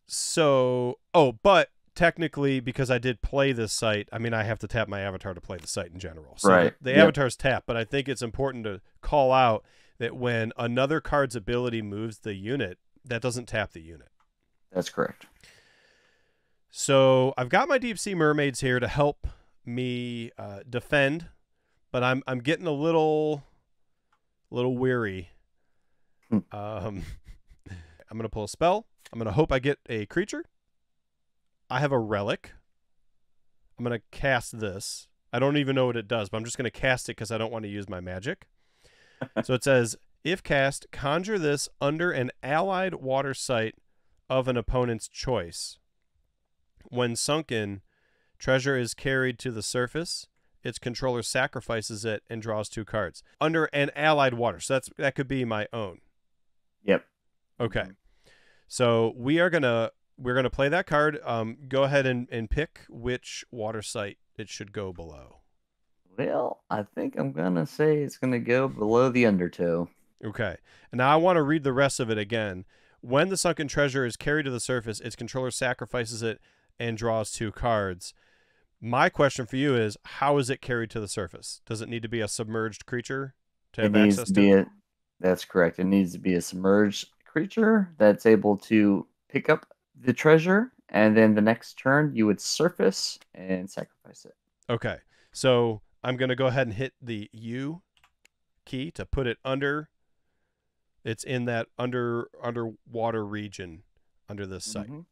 Speaker 1: So, oh, but technically, because I did play this site, I mean, I have to tap my avatar to play the site in general. So
Speaker 2: Right.
Speaker 1: the, the
Speaker 2: Yep.
Speaker 1: avatar's tap, but I think it's important to call out that when another card's ability moves the unit, that doesn't tap the unit.
Speaker 2: That's correct.
Speaker 1: So I've got my deep sea mermaids here to help me uh, defend, but I'm I'm getting a little, little weary.
Speaker 2: Hmm.
Speaker 1: Um, [LAUGHS] I'm gonna pull a spell. I'm gonna hope I get a creature. I have a relic. I'm gonna cast this. I don't even know what it does, but I'm just gonna cast it because I don't want to use my magic. [LAUGHS] so it says, if cast, conjure this under an allied water site of an opponent's choice. When sunken, treasure is carried to the surface. Its controller sacrifices it and draws two cards under an allied water. So that's that could be my own.
Speaker 2: Yep.
Speaker 1: Okay. So we are gonna we're gonna play that card. Um, go ahead and, and pick which water site it should go below.
Speaker 2: Well, I think I'm gonna say it's gonna go below the undertow.
Speaker 1: Okay. And now I want to read the rest of it again. When the sunken treasure is carried to the surface, its controller sacrifices it and draws two cards. My question for you is how is it carried to the surface? Does it need to be a submerged creature to
Speaker 2: It
Speaker 1: have
Speaker 2: needs
Speaker 1: access
Speaker 2: to
Speaker 1: to?
Speaker 2: be a. That's correct. It needs to be a submerged creature that's able to pick up the treasure, and then the next turn you would surface and sacrifice it.
Speaker 1: Okay. So I'm going to go ahead and hit the U key to put it under it's in that under underwater region under this site.
Speaker 2: Mhm.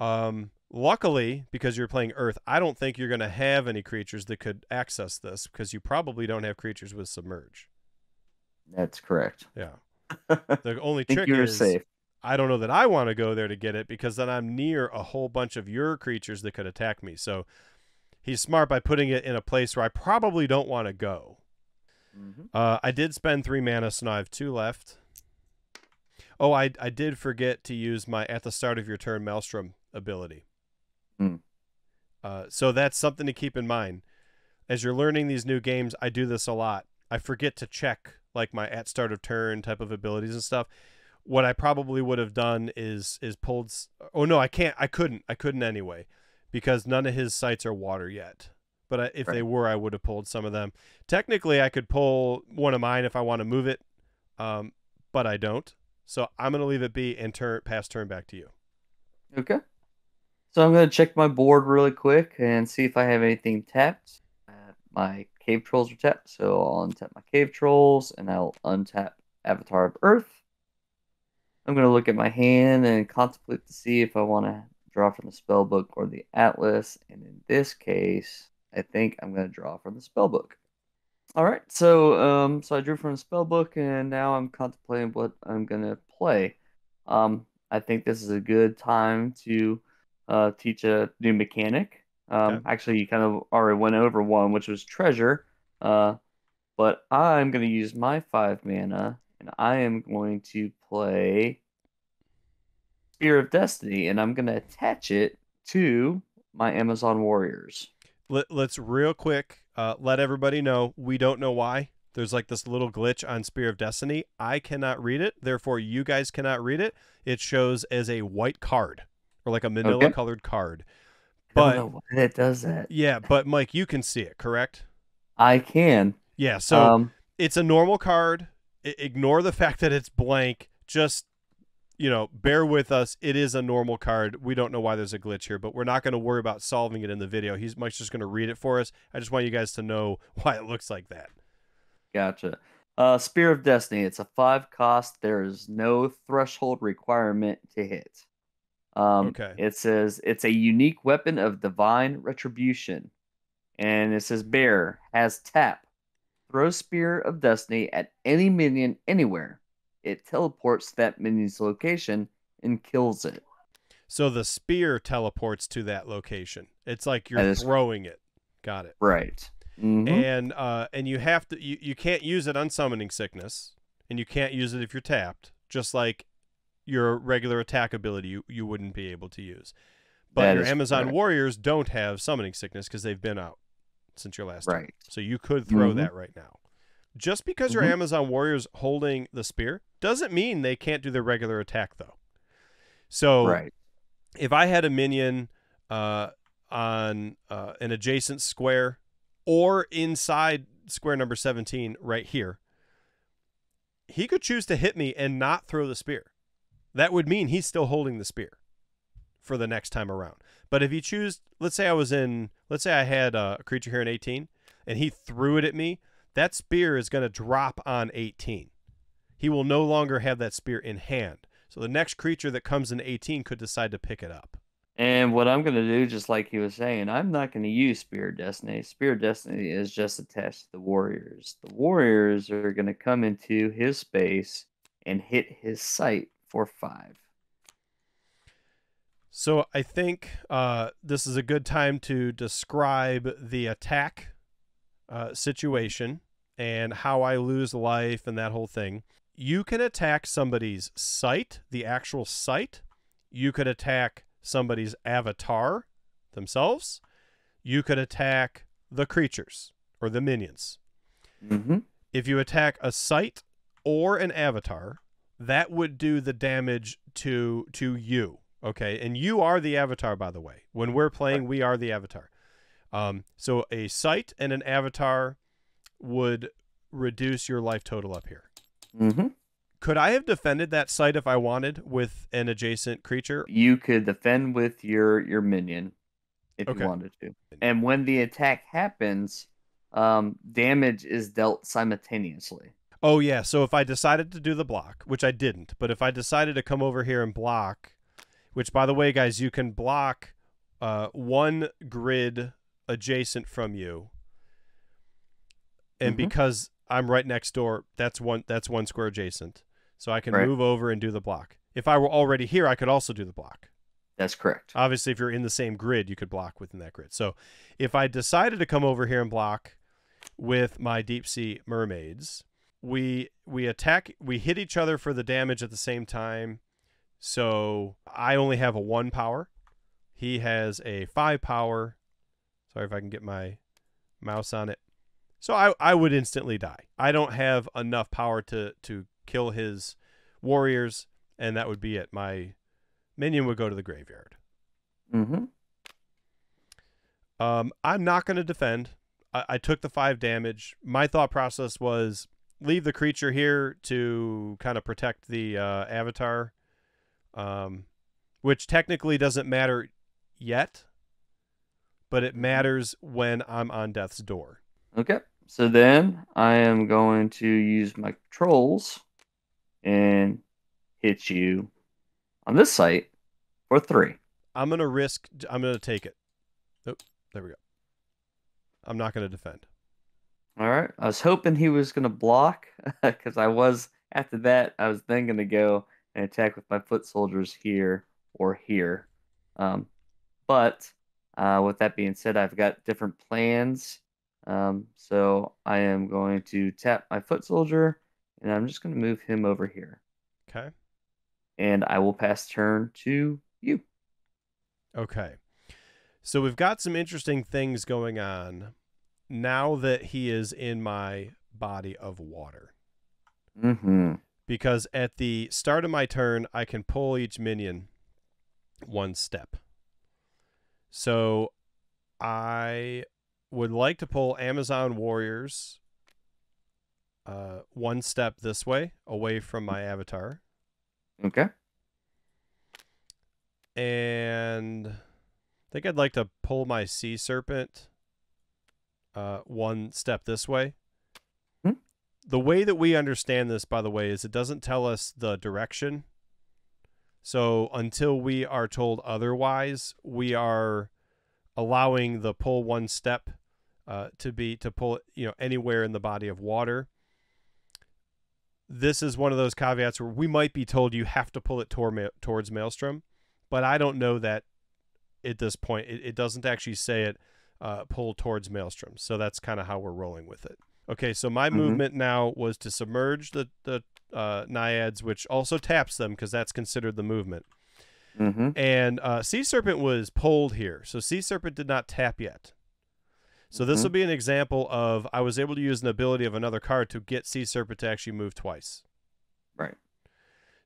Speaker 1: Um, luckily, because you're playing Earth, I don't think you're going to have any creatures that could access this because you probably don't have creatures with submerge.
Speaker 2: That's correct.
Speaker 1: Yeah. [LAUGHS] The only trick
Speaker 2: you're
Speaker 1: is
Speaker 2: safe.
Speaker 1: I don't know that I want to go there to get it because then I'm near a whole bunch of your creatures that could attack me. So he's smart by putting it in a place where I probably don't want to go.
Speaker 2: Mhm.
Speaker 1: Uh, I did spend three mana, so now I have two left. Oh, I I did forget to use my at the start of your turn Maelstrom ability.
Speaker 2: Hmm.
Speaker 1: Uh, so that's something to keep in mind as you're learning these new games. I do this a lot. I forget to check like my at start of turn type of abilities and stuff. What I probably would have done is is pulled. Oh no, I can't. I couldn't. I couldn't anyway because none of his sites are water yet. But I, if they were, I would have pulled some of them. Technically, I could pull one of mine if I want to move it, um, but I don't. So I'm gonna leave it be and turn pass turn back to you.
Speaker 2: Okay. So I'm gonna check my board really quick and see if I have anything tapped. Uh, my cave trolls are tapped, so I'll untap my cave trolls and I'll untap Avatar of Earth. I'm gonna look at my hand and contemplate to see if I want to draw from the spell book or the atlas. And in this case, I think I'm gonna draw from the spell book. All right, so um, so I drew from the spell book, and now I'm contemplating what I'm gonna play. Um, I think this is a good time to uh, teach a new mechanic. Um,
Speaker 1: Okay.
Speaker 2: Actually, you kind of already went over one, which was treasure. Uh, but I'm going to use my five mana, and I am going to play Spear of Destiny, and I'm going to attach it to my Amazon Warriors.
Speaker 1: Let, let's real quick uh, let everybody know we don't know why. There's like this little glitch on Spear of Destiny. I cannot read it, therefore you guys cannot read it. It shows as a white card or like a manila
Speaker 2: Okay.
Speaker 1: colored card.
Speaker 2: I don't
Speaker 1: But
Speaker 2: know why it does that.
Speaker 1: yeah, but Mike, you can see it, correct?
Speaker 2: I can.
Speaker 1: Yeah, so
Speaker 2: um,
Speaker 1: it's a normal card. I- ignore the [LAUGHS] fact that it's blank. Just you know, bear with us. It is a normal card. We don't know why there's a glitch here, but we're not going to worry about solving it in the video. He's Mike's just going to read it for us. I just want you guys to know [LAUGHS] why it looks like that.
Speaker 2: Gotcha. Uh, Spear of Destiny. It's a five cost. There is no threshold requirement to hit. Um,
Speaker 1: Okay.
Speaker 2: It says it's a unique weapon of divine retribution, and it says bear has tap. Throw Spear of Destiny at any minion anywhere. It teleports that minion's location and kills it.
Speaker 1: So the spear teleports to that location. It's like you're
Speaker 2: is-
Speaker 1: throwing it. Got it.
Speaker 2: Right. Mhm.
Speaker 1: And uh and you have to you, you can't use it on summoning sickness and you can't use it if you're tapped, just like your regular attack ability you, you wouldn't be able to use. But
Speaker 2: That
Speaker 1: your Amazon
Speaker 2: correct.
Speaker 1: warriors don't have summoning sickness because they've been out since your last turn.
Speaker 2: Right.
Speaker 1: So you could throw
Speaker 2: Mhm.
Speaker 1: that right now. Just because your
Speaker 2: Mhm.
Speaker 1: Amazon warriors holding the spear doesn't mean they can't do their regular attack though. So
Speaker 2: Right.
Speaker 1: if I had a minion uh, on uh, an adjacent square or inside square number 17 right here, he could choose to hit me and not throw the spear. That would mean he's still holding the spear for the next time around. But if he choose, let's say I was in, let's say I had uh, a creature here in 18 and he threw it at me, that spear is going to drop on 18. He will no longer have that spear in hand. So the next creature that comes in 18 could decide to pick it up.
Speaker 2: And what I'm going to do, just like he was saying, I'm not going to use Spear Destiny. Spear Destiny is just attached to the Warriors. The Warriors are going to come into his space and hit his site for five.
Speaker 1: So I think uh, this is a good time to describe the attack uh, situation and how I lose life and that whole thing. You can attack somebody's site, the actual site. You could attack somebody's avatar themselves. You could attack the creatures or the minions.
Speaker 2: Mm-hmm.
Speaker 1: If you attack a site or an avatar, that would do the damage to to you. Okay, and you are the avatar, by the way. When we're playing, we are the avatar. Um, so a site and an avatar would reduce your life total up here.
Speaker 2: Mm-hmm.
Speaker 1: Could I have defended that site if I wanted with an adjacent creature?
Speaker 2: You could defend with your your minion if
Speaker 1: Okay.
Speaker 2: you wanted to. And when the attack happens, um, damage is dealt simultaneously.
Speaker 1: Oh yeah. So if I decided to do the block, which I didn't, but if I decided to come over here and block, which by the way, guys, you can block uh, one grid adjacent from you, and
Speaker 2: Mhm.
Speaker 1: because I'm right next door, that's one that's one square adjacent, so I can
Speaker 2: Right.
Speaker 1: move over and do the block. If I were already here, I could also do the block.
Speaker 2: That's correct.
Speaker 1: Obviously, if you're in the same grid, you could block within that grid. So if I decided to come over here and block with my deep sea mermaids, we we attack we hit each other for the damage at the same time. So I only have a one power. He has a five power. Sorry if I can get my mouse on it. So I, I would instantly die. I don't have enough power to, to kill his warriors, and that would be it. My minion would go to the graveyard.
Speaker 2: Mm-hmm.
Speaker 1: Um, I'm not going to defend. I, I took the five damage. My thought process was leave the creature here to kind of protect the uh, avatar, um, which technically doesn't matter yet, but it matters when I'm on death's door.
Speaker 2: Okay. So then I am going to use my controls and hit you on this site for three.
Speaker 1: I'm going to risk, I'm going to take it. Oh, there we go. I'm not going to defend.
Speaker 2: All right. I was hoping he was going to block [LAUGHS] because I was, after that, I was then going to go and attack with my foot soldiers here or here. Um, But uh, with that being said, I've got different plans. Um, so I am going to tap my foot soldier, and I'm just going to move him over here.
Speaker 1: Okay.
Speaker 2: And I will pass turn to you.
Speaker 1: Okay. So we've got some interesting things going on now that he is in my body of water.
Speaker 2: Mm-hmm.
Speaker 1: Because at the start of my turn, I can pull each minion one step. So I would like to pull Amazon Warriors uh, one step this way, away from my avatar.
Speaker 2: Okay.
Speaker 1: And I think I'd like to pull my Sea Serpent uh, one step this way.
Speaker 2: Hmm.
Speaker 1: The way that we understand this, by the way, is it doesn't tell us the direction. So until we are told otherwise, we are allowing the pull one step uh, to be to pull you know anywhere in the body of water. This is one of those caveats where we might be told you have to pull it toward ma- towards Maelstrom, but I don't know that at this point. It, it doesn't actually say it uh, pull towards Maelstrom, so that's kind of how we're rolling with it. Okay, so my
Speaker 2: Mhm.
Speaker 1: movement now was to submerge the the uh, naiads, which also taps them because that's considered the movement.
Speaker 2: Mm-hmm.
Speaker 1: And uh, Sea Serpent was pulled here. So Sea Serpent did not tap yet. So this
Speaker 2: Mhm.
Speaker 1: will be an example of I was able to use an ability of another card to get Sea Serpent to actually move twice.
Speaker 2: Right.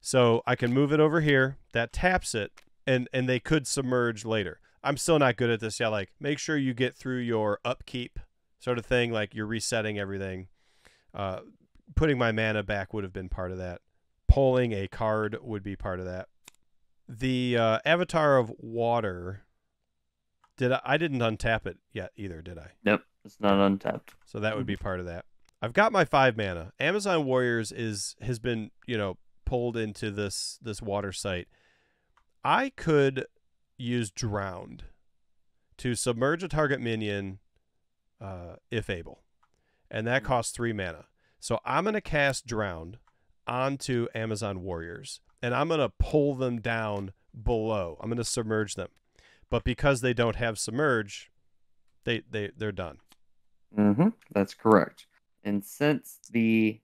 Speaker 1: So I can move it over here. That taps it, and and they could submerge later. I'm still not good at this yet. Like make sure you get through your upkeep sort of thing. Like you're resetting everything. Uh, putting my mana back would have been part of that. Pulling a card would be part of that. The uh, Avatar of Water. Did I, I didn't untap it yet either? Did I?
Speaker 2: Nope. It's not untapped.
Speaker 1: So that would be part of that. I've got my five mana. Amazon Warriors is has been you know pulled into this this water site. I could use drowned to submerge a target minion, uh, if able, and that costs three mana. So I'm gonna cast drowned onto Amazon Warriors, and I'm gonna pull them down below. I'm gonna submerge them, but because they don't have submerge, they they they're done.
Speaker 2: Mm-hmm. That's correct. And since the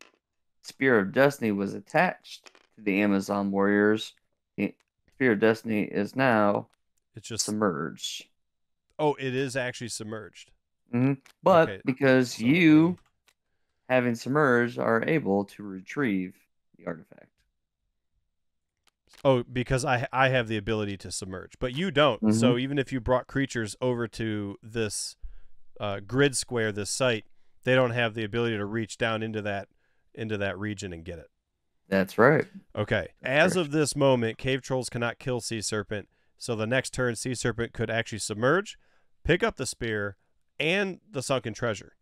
Speaker 2: Spear of Destiny was attached to the Amazon Warriors, the Spear of Destiny is now
Speaker 1: It's just
Speaker 2: submerged.
Speaker 1: oh, it is actually submerged.
Speaker 2: hmm But
Speaker 1: Okay,
Speaker 2: because
Speaker 1: so
Speaker 2: you, having submerged, are able to retrieve the artifact.
Speaker 1: Oh, because I I have the ability to submerge, but you don't. So
Speaker 2: Mhm.
Speaker 1: even if you brought creatures over to this uh, grid square, this site, they don't have the ability to reach down into that into that region and get it.
Speaker 2: That's right.
Speaker 1: Okay.
Speaker 2: That's
Speaker 1: As
Speaker 2: correct.
Speaker 1: of this moment, cave trolls cannot kill sea serpent. So the next turn, sea serpent could actually submerge, pick up the spear, and the sunken treasure.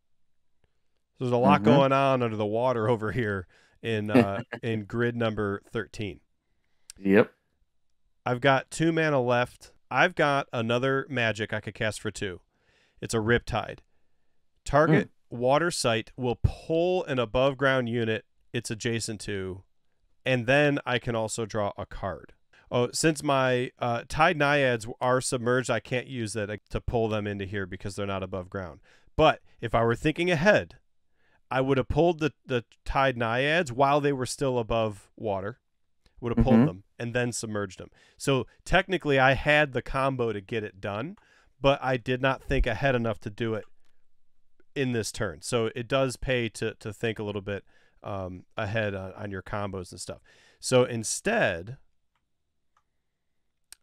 Speaker 1: So there's a lot
Speaker 2: Mhm.
Speaker 1: going on under the water over here in uh, [LAUGHS] in grid number thirteen.
Speaker 2: Yep.
Speaker 1: I've got two mana left. I've got another magic I could cast for two. It's a Riptide. Target water site will pull an above ground unit it's adjacent to, and then I can also draw a card. Oh, since my uh, Tide Naiads are submerged, I can't use that to pull them into here because they're not above ground. But if I were thinking ahead, I would have pulled the, the Tide Naiads while they were still above water would have pulled
Speaker 2: Mhm.
Speaker 1: them and then submerged them. So technically, I had the combo to get it done, but I did not think ahead enough to do it in this turn. So it does pay to to think a little bit um, ahead on, on your combos and stuff. So instead,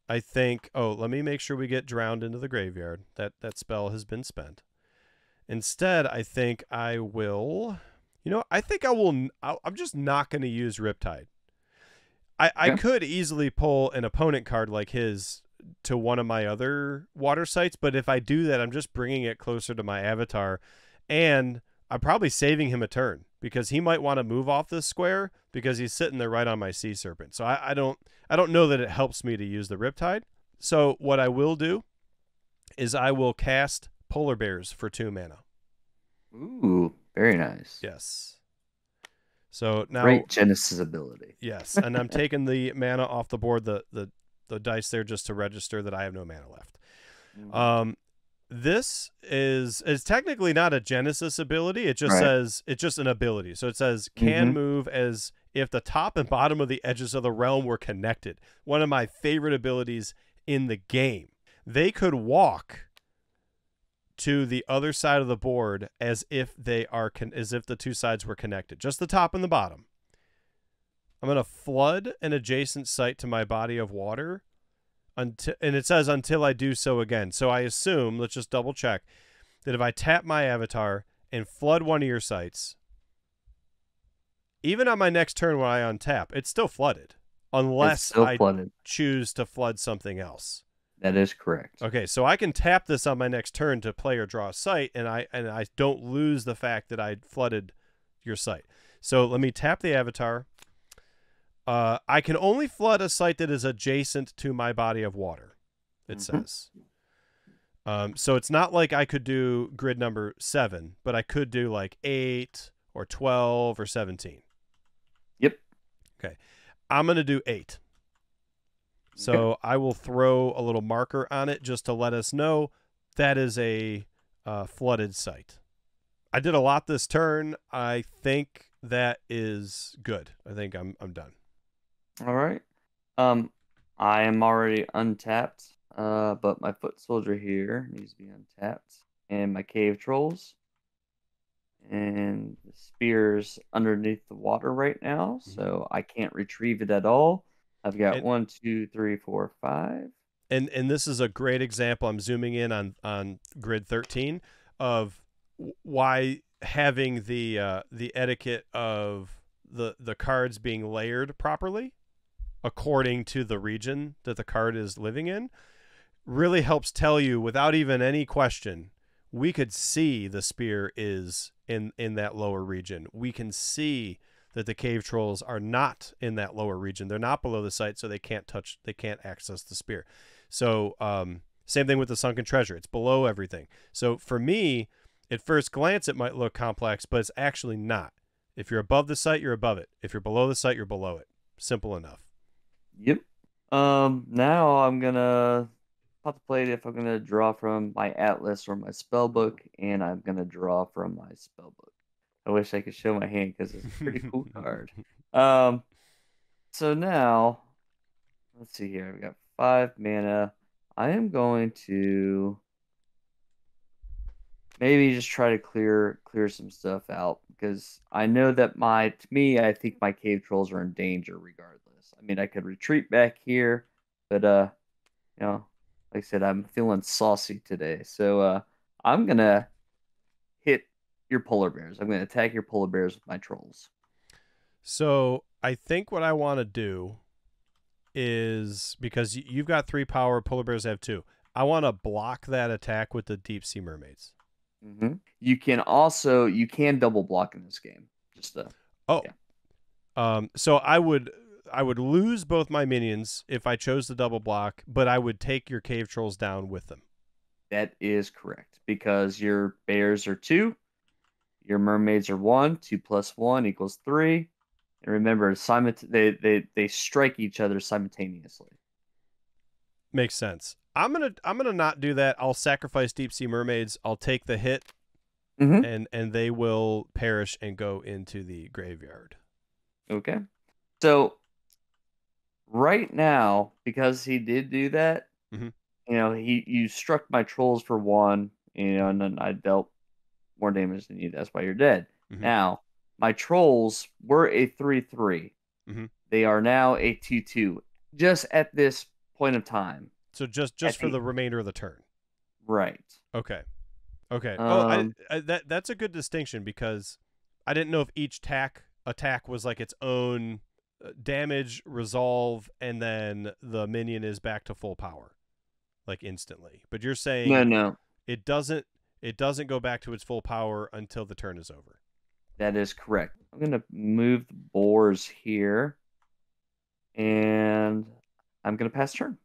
Speaker 1: I think. Oh, let me make sure we get drowned into the graveyard. That that spell has been spent. Instead, I think I will. You know, I think I will. I'll- I'm just not going to use Riptide. I, I
Speaker 2: Yeah.
Speaker 1: could easily pull an opponent card like his to one of my other water sites, but if I do that, I'm just bringing it closer to my avatar, and I'm probably saving him a turn because he might want to move off this square because he's sitting there right on my sea serpent. So I, I don't I don't know that it helps me to use the Riptide. So what I will do is I will cast Polar Bears for two mana.
Speaker 2: Ooh, very nice.
Speaker 1: Yes. So now
Speaker 2: Great Genesis ability.
Speaker 1: Yes, and I'm taking the [LAUGHS] mana off the board. The the the dice there just to register that I have no mana left.
Speaker 2: Mhm.
Speaker 1: Um, this is is technically not a Genesis ability. It just
Speaker 2: Right.
Speaker 1: says it's just an ability. So it says can
Speaker 2: Mhm.
Speaker 1: move as if the top and bottom of the edges of the realm were connected. One of my favorite abilities in the game. They could walk to the other side of the board as if they are con- as if the two sides were connected. Just the top and the bottom. I'm going to flood an adjacent site to my body of water until and it says until I do so again. So I assume, let's just double check that if I tap my avatar and flood one of your sites, even on my next turn when I untap, it's still flooded unless
Speaker 2: still
Speaker 1: I
Speaker 2: flooded.
Speaker 1: choose to flood something else.
Speaker 2: That is correct.
Speaker 1: Okay, so I can tap this on my next turn to play or draw a site, and I and I don't lose the fact that I flooded your site. So let me tap the avatar. Uh, I can only flood a site that is adjacent to my body of water. It
Speaker 2: Mhm.
Speaker 1: says. Um, so it's not like I could do grid number seven, but I could do like eight or twelve or seventeen.
Speaker 2: Yep. Okay.
Speaker 1: I'm gonna do eight. So I will throw a little marker on it just to let us know that is a uh, flooded site. I did a lot this turn. I think that is good. I think I'm I'm done.
Speaker 2: All right. Um, I am already untapped. Uh, but my foot soldier here needs to be untapped, and my cave trolls, and the spear's underneath the water right now, so I can't retrieve it at all. I've got
Speaker 1: And-
Speaker 2: one, two, three, four, five.
Speaker 1: And and this is a great example. I'm zooming in on on grid 13 of why having the uh, the etiquette of the the cards being layered properly according to the region that the card is living in really helps tell you without even any question we could see the spear is in in that lower region. We can see that the cave trolls are not in that lower region. They're not below the site so they can't touch they can't access the spear. So um same thing with the sunken treasure. It's below everything. So for me at first glance it might look complex but it's actually not. If you're above the site you're above it. If you're below the site you're below it. Simple enough
Speaker 2: Yep. Um, now I'm gonna pop the plate if I'm gonna draw from my atlas or my spell book, and I'm gonna draw from my spell book. I wish I could show my hand because it's a pretty cool [LAUGHS] card. Um, so now let's see here. I've got five mana. I am going to maybe just try to clear clear some stuff out because I know that my to me I think my cave trolls are in danger regardless. I mean I could retreat back here, but uh you know, like I said, I'm feeling saucy today. So uh I'm gonna hit your polar bears. I'm gonna attack your polar bears with my trolls.
Speaker 1: So I think what I want to do is because you've got three power, polar bears have two. I want to block that attack with the deep sea mermaids.
Speaker 2: hmm You can also you can double block in this game. Just uh
Speaker 1: Oh,
Speaker 2: Yeah.
Speaker 1: um, so I would I would lose both my minions if I chose the double block, but I would take your cave trolls down with them.
Speaker 2: That is correct because your bears are two, your mermaids are one. Two plus one equals three. And remember, simult- they, they they strike each other simultaneously.
Speaker 1: Makes sense. I'm gonna I'm gonna not do that. I'll sacrifice deep sea mermaids. I'll take the hit,
Speaker 2: Mhm.
Speaker 1: and and they will perish and go into the graveyard.
Speaker 2: Okay. So right now, because he did do that,
Speaker 1: Mhm.
Speaker 2: you know, he you struck my trolls for one, you know, and then I dealt more damage than you. That's why you're dead.
Speaker 1: Mhm.
Speaker 2: Now, my trolls were a three-three.
Speaker 1: Mhm.
Speaker 2: They are now a two-two. Just at this point of time,
Speaker 1: So just just
Speaker 2: At
Speaker 1: for
Speaker 2: the-
Speaker 1: the remainder of the turn.
Speaker 2: right?
Speaker 1: Okay. Okay. oh,
Speaker 2: Um,
Speaker 1: I, I, that that's a good distinction because I didn't know if each tack attack was like its own Uh, damage resolve, and then the minion is back to full power, like instantly. But you're saying
Speaker 2: No, no,
Speaker 1: it doesn't. It doesn't go back to its full power until the turn is over.
Speaker 2: that is correct. I'm gonna move the boars here, and I'm gonna pass turn.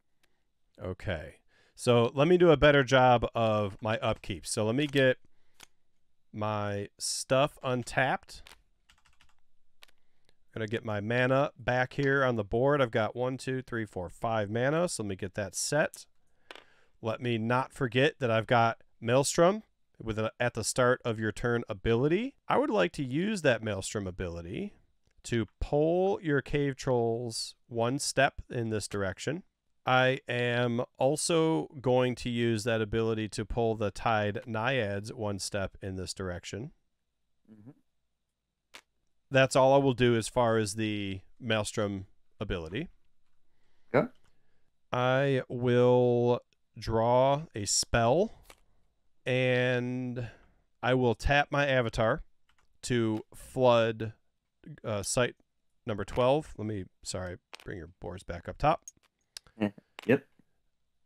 Speaker 1: Okay. So let me do a better job of my upkeep. So let me get my stuff untapped. Gonna get my mana back here on the board. I've got one, two, three, four, five mana. So let me get that set. Let me not forget that I've got Maelstrom with a, at the start of your turn ability. I would like to use that Maelstrom ability to pull your cave trolls one step in this direction. I am also going to use that ability to pull the Tide Naiads one step in this direction.
Speaker 2: Mhm.
Speaker 1: That's all I will do as far as the Maelstrom ability.
Speaker 2: Okay.
Speaker 1: I will draw a spell and I will tap my avatar to flood uh, site number 12. Let me, sorry, bring your boards back up top.
Speaker 2: Yep.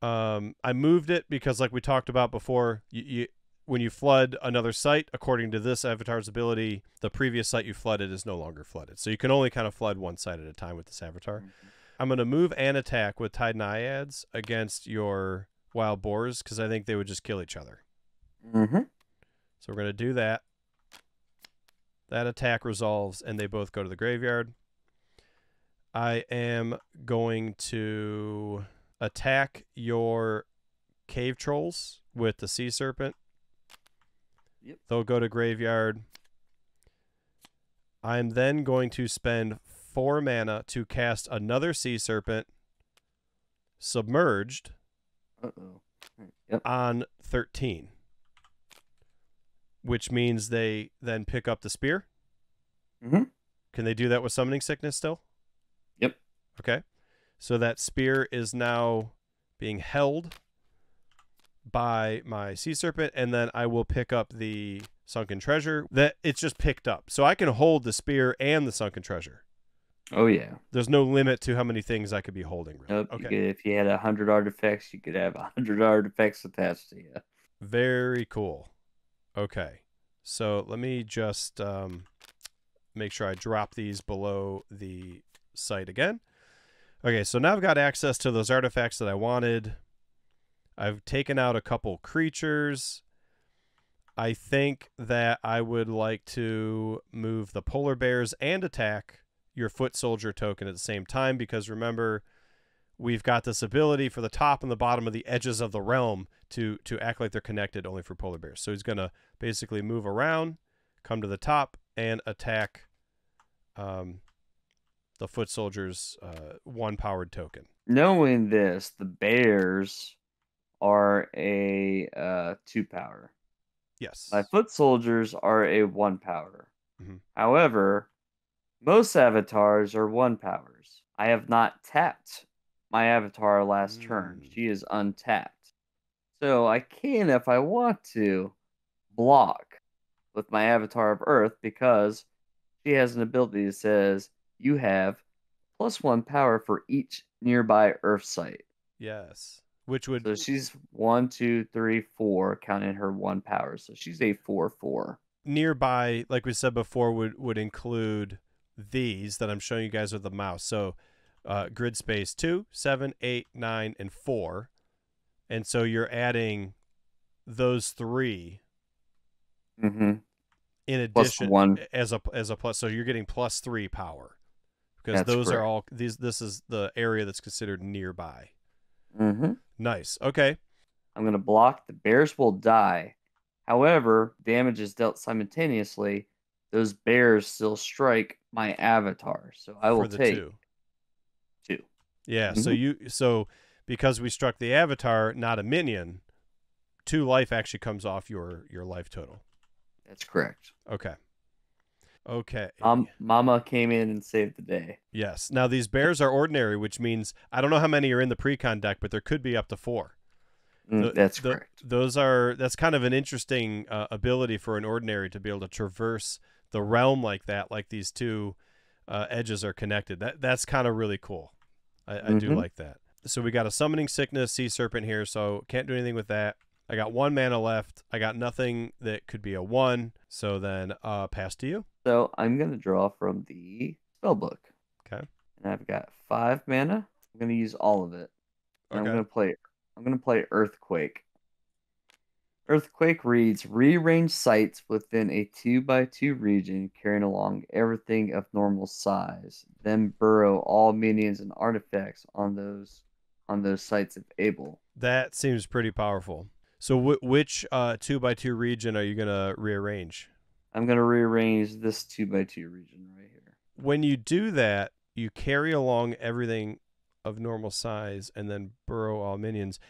Speaker 1: Um, I moved it because, like we talked about before, you, you when you flood another site, according to this avatar's ability, the previous site you flooded is no longer flooded. So you can only kind of flood one site at a time with this avatar. I'm going to move and attack with Tide Naiads against your wild boars because I think they would just kill each other.
Speaker 2: Mm-hmm.
Speaker 1: So we're going to do that. That attack resolves and they both go to the graveyard. I am going to attack your cave trolls with the sea serpent.
Speaker 2: Yep.
Speaker 1: They'll go to graveyard. I'm then going to spend four mana to cast another sea serpent submerged
Speaker 2: Uh-oh. Yep.
Speaker 1: on 13 which means they then pick up the spear
Speaker 2: Mhm.
Speaker 1: can they do that with summoning sickness still
Speaker 2: Yep.
Speaker 1: okay so that spear is now being held by my sea serpent and then i will pick up the sunken treasure that it's just picked up so i can hold the spear and the sunken treasure
Speaker 2: Oh yeah.
Speaker 1: there's no limit to how many things i could be holding really.
Speaker 2: Nope. You
Speaker 1: okay
Speaker 2: could, if you had a hundred artifacts, you could have a hundred [LAUGHS] artifacts attached to you.
Speaker 1: Very cool. Okay. So let me just um, make sure I drop these below the site again. Okay, so now I've got access to those artifacts that I wanted. I've taken out a couple creatures. I think that I would like to move the polar bears and attack your foot soldier token at the same time because remember we've got this ability for the top and the bottom of the edges of the realm to to act like they're connected only for polar bears. So he's gonna basically move around, come to the top, and attack um, the foot soldier's uh, one powered token.
Speaker 2: Knowing this, the bears are a uh, two power.
Speaker 1: Yes.
Speaker 2: My foot soldiers are a one power.
Speaker 1: Mhm.
Speaker 2: However, most avatars are one powers. I have not tapped my avatar last turn.
Speaker 1: Mm.
Speaker 2: She is untapped. So I can, if I want to, block with my avatar of Earth because she has an ability that says you have plus one power for each nearby Earth site.
Speaker 1: yes. Which would
Speaker 2: So she's one, two, three, four, counting her one power. So she's a four four.
Speaker 1: nearby, like we said before, would would include these that I'm showing you guys with the mouse. So uh, grid space two, seven, eight, nine, and four, and so you're adding those three
Speaker 2: Mm-hmm.
Speaker 1: in addition
Speaker 2: one.
Speaker 1: as a as a plus. So you're getting plus three power because
Speaker 2: That's
Speaker 1: those are all these. This is the area that's considered nearby.
Speaker 2: Mm-hmm.
Speaker 1: Nice. Okay.
Speaker 2: I'm gonna block. The bears will die. However, damage is dealt simultaneously. Those bears still strike my avatar, so I will take
Speaker 1: two.
Speaker 2: two.
Speaker 1: Yeah. So
Speaker 2: Mhm.
Speaker 1: you so because we struck the avatar, not a minion, two life actually comes off your your life total.
Speaker 2: That's correct.
Speaker 1: Okay. Okay.
Speaker 2: Um, Mama came in and saved the day.
Speaker 1: yes. Now these bears are ordinary, which means I don't know how many are in the precon deck, but there could be up to four.
Speaker 2: Mm,
Speaker 1: Th-
Speaker 2: that's
Speaker 1: th-
Speaker 2: correct.
Speaker 1: Those are that's kind of an interesting uh, ability for an ordinary to be able to traverse the realm like that, like these two uh, edges are connected. That that's kind of really cool. I, I do
Speaker 2: Mhm.
Speaker 1: like that. So we got a summoning sickness sea serpent here, so can't do anything with that. I got one mana left. I got nothing that could be a one. So then, uh, pass to you.
Speaker 2: So I'm gonna draw from the spell book.
Speaker 1: Okay.
Speaker 2: And I've got five mana. I'm gonna use all of it.
Speaker 1: Okay.
Speaker 2: I'm gonna play. I'm gonna play Earthquake. Earthquake reads rearrange sites within a 2 by 2 region carrying along everything of normal size. Then burrow all minions and artifacts on those on those sites if able.
Speaker 1: That seems pretty powerful. So, wh- which uh, two by two region are you gonna rearrange?
Speaker 2: I'm going to rearrange this 2 by 2 region right here.
Speaker 1: When you do that, you carry along everything of normal size and then burrow all minions.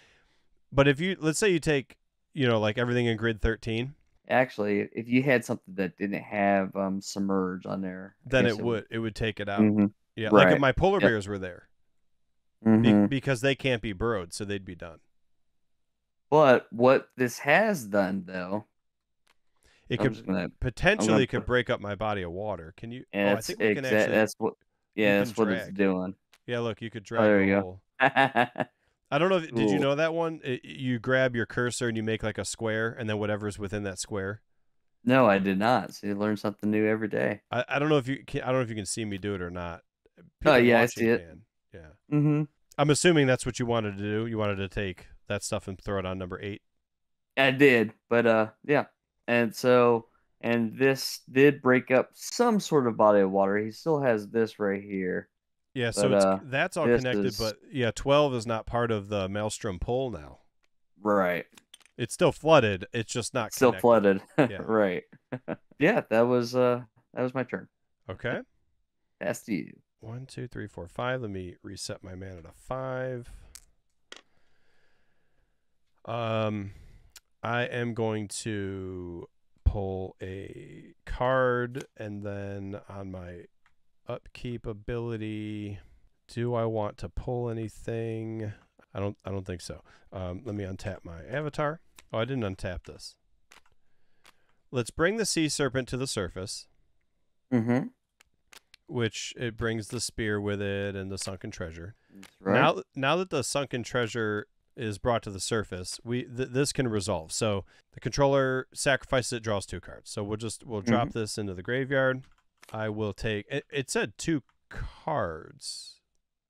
Speaker 1: But if you let's say you take you know like everything in grid 13,
Speaker 2: Actually, if you had something that didn't have um submerge on there,
Speaker 1: then
Speaker 2: guess
Speaker 1: it would it would take it out.
Speaker 2: Mhm,
Speaker 1: Yeah, like if my polar
Speaker 2: Yep.
Speaker 1: bears were there
Speaker 2: mhm.
Speaker 1: be- because they can't be burrowed, so they'd be done.
Speaker 2: But what this has done though,
Speaker 1: It
Speaker 2: I'm
Speaker 1: could
Speaker 2: gonna
Speaker 1: potentially could break up my body of water. Can you?
Speaker 2: and
Speaker 1: oh, I think we can actually.
Speaker 2: That's what. Yeah, that's what it's doing.
Speaker 1: Yeah, look, you could drag.
Speaker 2: there you go. [LAUGHS]
Speaker 1: I don't know. If, did you know that one? It, you grab your cursor and you make like a square, and then whatever's within that square.
Speaker 2: no, I did not. So you learn something new every day.
Speaker 1: I, I don't know if you can. I don't know if you can see me do it or not.
Speaker 2: Oh, yeah, I see it.
Speaker 1: can. Yeah,
Speaker 2: Mm-hmm.
Speaker 1: I'm assuming that's what you wanted to do. You wanted to take that stuff and throw it on number eight.
Speaker 2: I did, but uh, yeah. And so, and this did break up some sort of body of water. He still has this right here.
Speaker 1: Yeah, so
Speaker 2: But,
Speaker 1: it's,
Speaker 2: uh,
Speaker 1: that's all connected,
Speaker 2: is-
Speaker 1: but yeah, 12 is not part of the Maelstrom pole now.
Speaker 2: Right.
Speaker 1: It's still flooded. It's just not
Speaker 2: Still
Speaker 1: connected.
Speaker 2: flooded. [LAUGHS]
Speaker 1: Yeah.
Speaker 2: right. [LAUGHS] yeah, that was uh, that was my turn.
Speaker 1: Okay.
Speaker 2: That's to you.
Speaker 1: One, two, three, four, five. Let me reset my mana to five. Um, I am going to pull a card, and then on my upkeep ability, do I want to pull anything? I don't. I don't think so. Um, let me untap my avatar. Oh, I didn't untap this. Let's bring the sea serpent to the surface
Speaker 2: Mm-hmm.
Speaker 1: which it brings the spear with it and the sunken treasure.
Speaker 2: That's right.
Speaker 1: Now, now that the sunken treasure is brought to the surface, we th- this can resolve. So the controller sacrifices it, draws two cards. So we'll just we'll drop this into the graveyard. I will take. It, it said two cards.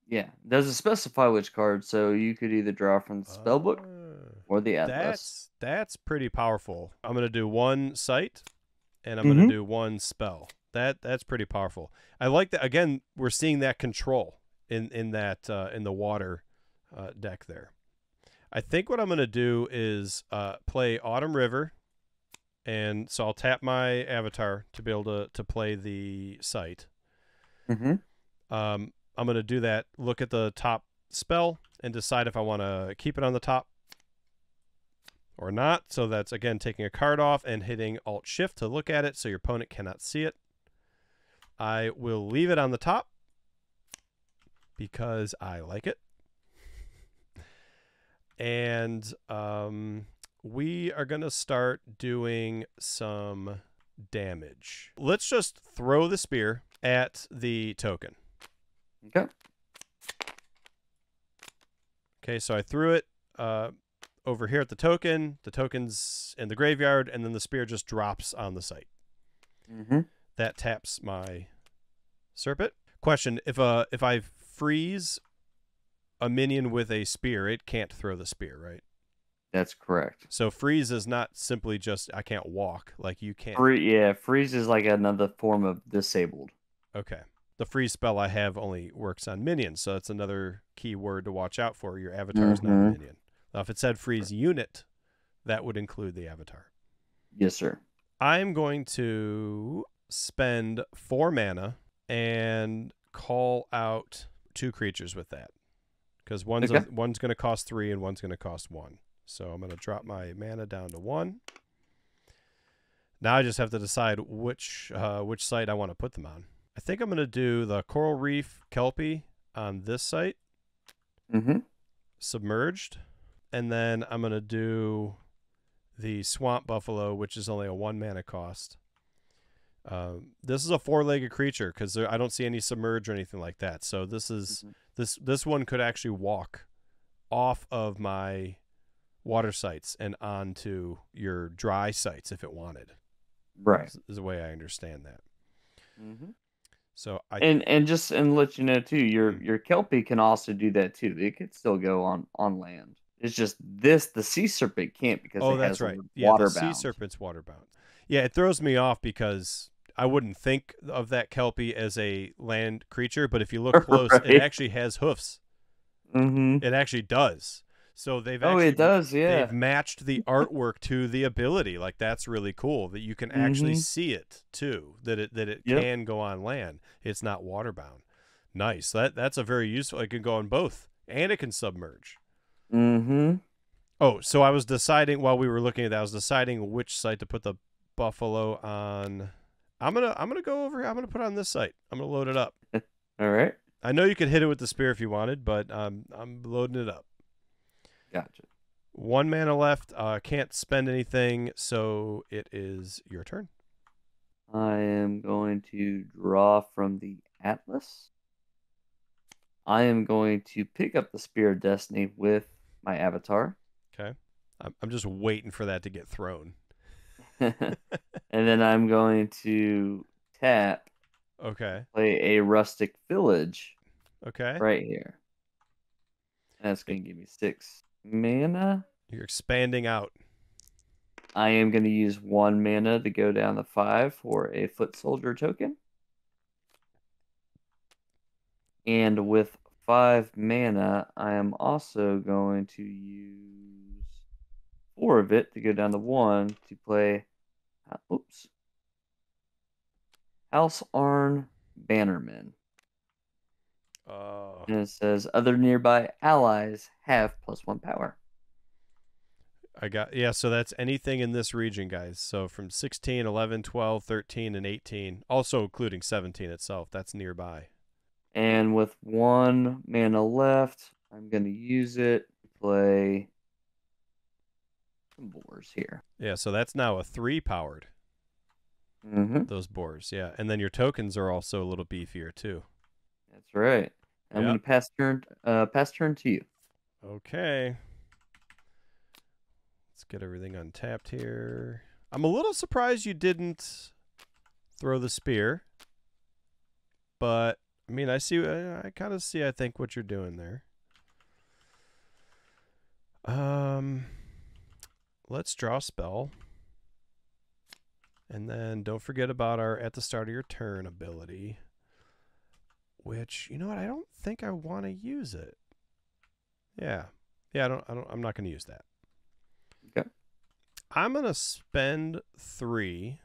Speaker 2: yeah. Doesn't specify which card, so you could either draw from the spell book
Speaker 1: Ah,
Speaker 2: or the atlas.
Speaker 1: that's that's pretty powerful. I'm gonna do one site, and I'm
Speaker 2: Mhm.
Speaker 1: gonna do one spell. That that's pretty powerful. I like that. Again, we're seeing that control in in that uh, in the water uh, deck there. I think what I'm gonna do is uh, play Autumn River, and so I'll tap my avatar to be able to to play the site.
Speaker 2: Mm-hmm.
Speaker 1: Um, I'm going to do that. Look at the top spell and decide if I want to keep it on the top or not. So that's again taking a card off and hitting Alt Shift to look at it so your opponent cannot see it. I will leave it on the top because I like it. And um, we are going to start doing some damage. Let's just throw the spear at the token.
Speaker 2: Okay.
Speaker 1: Okay, so I threw it uh, over here at the token. The token's in the graveyard, and then the spear just drops on the site.
Speaker 2: Mm-hmm.
Speaker 1: That taps my serpent. Question: If uh if I freeze a minion with a spear, it can't throw the spear, right?
Speaker 2: That's correct.
Speaker 1: So freeze is not simply just I can't walk. Like you can't.
Speaker 2: Free, yeah, freeze is like another form of disabled.
Speaker 1: Okay. The freeze spell I have only works on minions, so that's another key word to watch out for. Your avatar is not a
Speaker 2: Mhm.
Speaker 1: minion. Now, if it said freeze unit, that would include the avatar.
Speaker 2: Yes, sir.
Speaker 1: I'm going to spend four mana and call out two creatures with that, because one's a, one's going to cost three and one's going to cost one. So I'm going to drop my mana down to one. Now I just have to decide which uh, which site I want to put them on. I think I'm going to do the coral reef kelpie on this site,
Speaker 2: Mm-hmm.
Speaker 1: submerged, and then I'm going to do the swamp buffalo, which is only a one mana cost. Um, this is a four-legged creature because I don't see any submerge or anything like that. So this is
Speaker 2: Mhm.
Speaker 1: this this one could actually walk off of my water sites and onto your dry sites if it wanted.
Speaker 2: Right.
Speaker 1: Is, is the way I understand that.
Speaker 2: Mm-hmm.
Speaker 1: So I
Speaker 2: And and just and let you know too, your
Speaker 1: Mm.
Speaker 2: your kelpie can also do that too. It could still go on on land. It's just this the sea serpent can't because
Speaker 1: Oh,
Speaker 2: it
Speaker 1: that's
Speaker 2: has
Speaker 1: right. Yeah, the
Speaker 2: water
Speaker 1: sea serpent's water bound. Yeah, it throws me off because I wouldn't think of that kelpie as a land creature, but if you look [LAUGHS] close,
Speaker 2: Right.
Speaker 1: it actually has hoofs.
Speaker 2: Mm-hmm.
Speaker 1: It actually does. So they've
Speaker 2: Oh, it does. Yeah.
Speaker 1: they've matched the [LAUGHS] artwork to the ability. Like that's really cool that you can actually
Speaker 2: Mhm.
Speaker 1: see it too. That it that it
Speaker 2: Yep.
Speaker 1: can go on land. It's not water bound. Nice. That that's a very useful. It can go on both, and it can submerge.
Speaker 2: Mm-hmm.
Speaker 1: Oh, so I was deciding while we were looking at that, I was deciding which site to put the buffalo on. I'm gonna I'm gonna go over. here. I'm gonna put it on this site. I'm gonna load it up. [LAUGHS]
Speaker 2: All right.
Speaker 1: I know you could hit it with the spear if you wanted, but um, I'm loading it up.
Speaker 2: Gotcha.
Speaker 1: One mana left. Uh, can't spend anything, so it is your turn.
Speaker 2: I am going to draw from the Atlas. I am going to pick up the Spear of Destiny with my avatar.
Speaker 1: Okay. I'm, I'm just waiting for that to get thrown.
Speaker 2: And then I'm going to tap,
Speaker 1: Okay.
Speaker 2: play a Rustic Village
Speaker 1: Okay.
Speaker 2: right here. That's going to give me six mana.
Speaker 1: You're expanding out.
Speaker 2: I am going to use one mana to go down the five for a Foot Soldier token. And with five mana, I am also going to use four of it to go down to one to play. uh, oops. House Arn Bannerman.
Speaker 1: Uh,
Speaker 2: And it says other nearby allies have plus one power.
Speaker 1: I got yeah, so that's anything in this region, guys. So from 16, 11, 12, 13 and 18, also including 17 itself. That's nearby.
Speaker 2: And with one mana left, I'm going to use it to play boars here.
Speaker 1: Yeah, so that's now a 3 powered
Speaker 2: Mm-hmm.
Speaker 1: those boars. Yeah. And then your tokens are also a little beefier too.
Speaker 2: That's right. I'm going to pass turn. Uh, pass turn to you.
Speaker 1: Okay. Let's get everything untapped here. I'm a little surprised you didn't throw the spear. But I mean, I see I, I kind of see I think what you're doing there. Um let's draw a spell. And then don't forget about our at the start of your turn ability. Which, you know what, I don't think I want to use it. Yeah. Yeah, I don't I don't I'm not gonna use that.
Speaker 2: Okay.
Speaker 1: I'm gonna spend three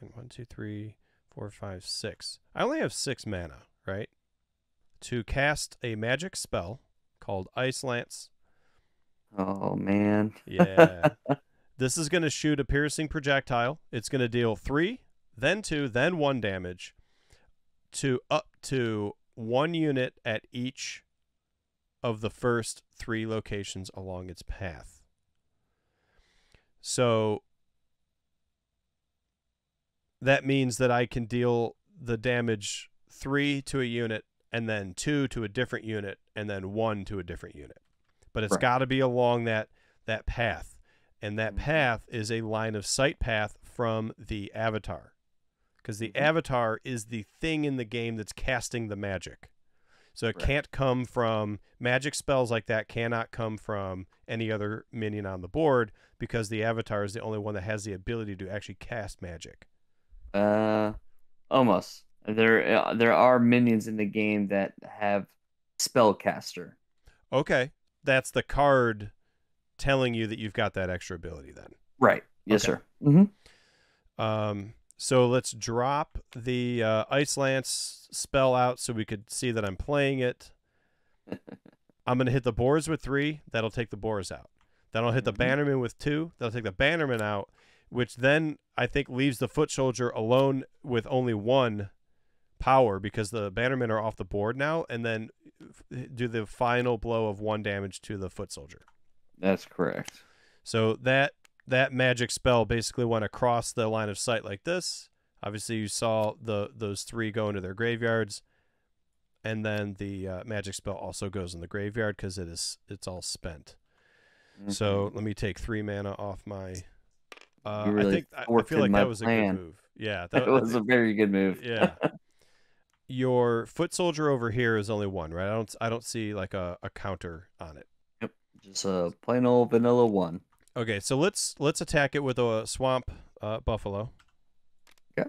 Speaker 1: and one, two, three, four, five, six. I only have six mana, right? To cast a magic spell called Ice Lance.
Speaker 2: Oh, man.
Speaker 1: Yeah. [LAUGHS] this is gonna shoot a piercing projectile. It's gonna deal three, then two, then one damage to up to one unit at each of the first three locations along its path. So that means that I can deal the damage three to a unit and then two to a different unit and then one to a different unit. But it's
Speaker 2: Right.
Speaker 1: got to be along that that path. And that
Speaker 2: Mhm.
Speaker 1: path is a line of sight path from the avatar. Because the
Speaker 2: Mhm.
Speaker 1: avatar is the thing in the game that's casting the magic. So it
Speaker 2: Right.
Speaker 1: can't come from magic spells like that cannot come from any other minion on the board because the avatar is the only one that has the ability to actually cast magic.
Speaker 2: Uh, almost. There, uh, there are minions in the game that have spellcaster.
Speaker 1: Okay. That's the card telling you that you've got that extra ability then.
Speaker 2: Right. Yes,
Speaker 1: Okay.
Speaker 2: sir. Mm-hmm.
Speaker 1: Um, so let's drop the uh, Ice Lance spell out so we could see that I'm playing it. [LAUGHS] I'm going to hit the boars with three. That'll take the boars out. Then I'll hit the
Speaker 2: Mhm.
Speaker 1: bannerman with two. That'll take the bannerman out, which then I think leaves the foot soldier alone with only one power because the bannermen are off the board now. And then do the final blow of one damage to the foot soldier.
Speaker 2: That's correct.
Speaker 1: So that that magic spell basically went across the line of sight like this. Obviously, you saw the those three go into their graveyards, and then the uh, magic spell also goes in the graveyard because it is it's all spent. So
Speaker 2: Mhm.
Speaker 1: let me take three mana off my. Uh,
Speaker 2: really
Speaker 1: I think I- I feel like that was a good move. Yeah, [LAUGHS]
Speaker 2: that
Speaker 1: I
Speaker 2: was a very good move.
Speaker 1: yeah. [LAUGHS] Your foot soldier over here is only one, right? I don't I don't see like a, a counter on it.
Speaker 2: Just Just a plain old vanilla one.
Speaker 1: Okay, so let's let's attack it with a swamp uh, buffalo.
Speaker 2: Okay.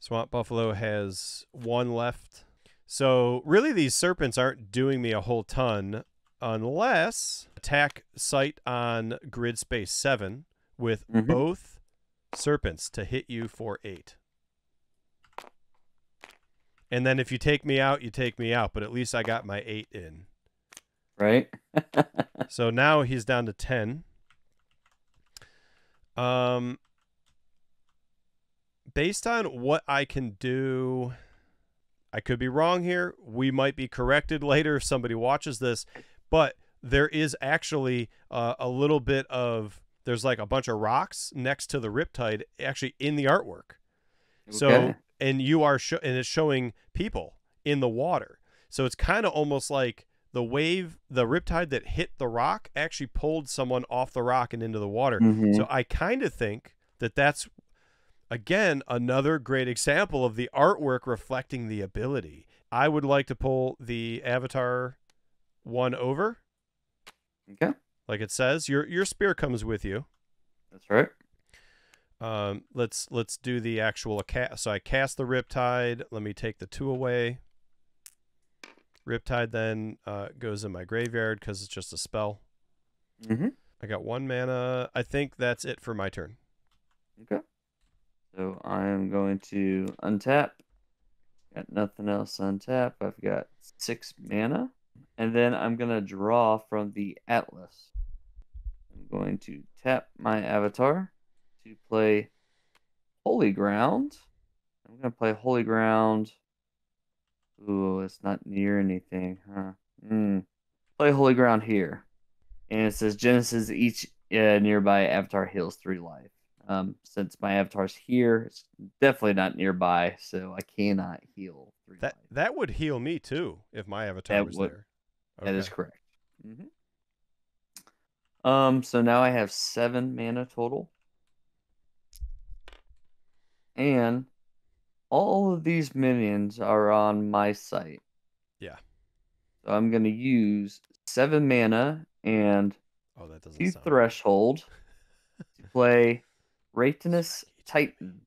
Speaker 1: Swamp buffalo has one left. So really, these serpents aren't doing me a whole ton, unless attack site on grid space seven with
Speaker 2: Mhm.
Speaker 1: both serpents to hit you for eight. And then if you take me out, you take me out. But at least I got my eight in.
Speaker 2: Right? [LAUGHS]
Speaker 1: So now he's down to 10. Um based on what I can do I could be wrong here. We might be corrected [LAUGHS] later if somebody watches this, but there is actually uh, a little bit of there's like a bunch of rocks next to the riptide actually in the artwork. So
Speaker 2: Okay.
Speaker 1: And you are sho- and it's showing people in the water. So it's kind of almost like the wave, the riptide that hit the rock actually pulled someone off the rock and into the water.
Speaker 2: Mhm.
Speaker 1: So I kind of think that that's again another great example of the artwork reflecting the ability. I would like to pull the avatar one over,
Speaker 2: okay.
Speaker 1: like it says. Your your spear comes with you.
Speaker 2: That's right.
Speaker 1: Um, let's let's do the actual cast. So I cast the Riptide. Let me take the two away. Riptide then uh, goes in my graveyard because it's just a spell.
Speaker 2: Mm-hmm.
Speaker 1: I got one mana. I think that's it for my turn.
Speaker 2: Okay. So I am going to untap. Got nothing else to untap. I've got six mana. And then I'm going to draw from the Atlas. I'm going to tap my avatar to play Holy Ground. I'm going to play Holy Ground. Ooh, it's not near anything, huh? Hmm. Play Holy Ground here. And it says Genesis each uh, nearby avatar heals three life. Um, since my avatar's here, it's definitely not nearby, so I cannot heal three
Speaker 1: That
Speaker 2: life.
Speaker 1: that would heal me too if my avatar
Speaker 2: That
Speaker 1: was
Speaker 2: would-
Speaker 1: there.
Speaker 2: That is
Speaker 1: Okay.
Speaker 2: correct. hmm Um, so now I have seven mana total, and all of these minions are on my site.
Speaker 1: Yeah.
Speaker 2: So I'm gonna use seven mana and
Speaker 1: Oh, that doesn't
Speaker 2: two
Speaker 1: sound
Speaker 2: threshold to [LAUGHS] play Raytinus Titan.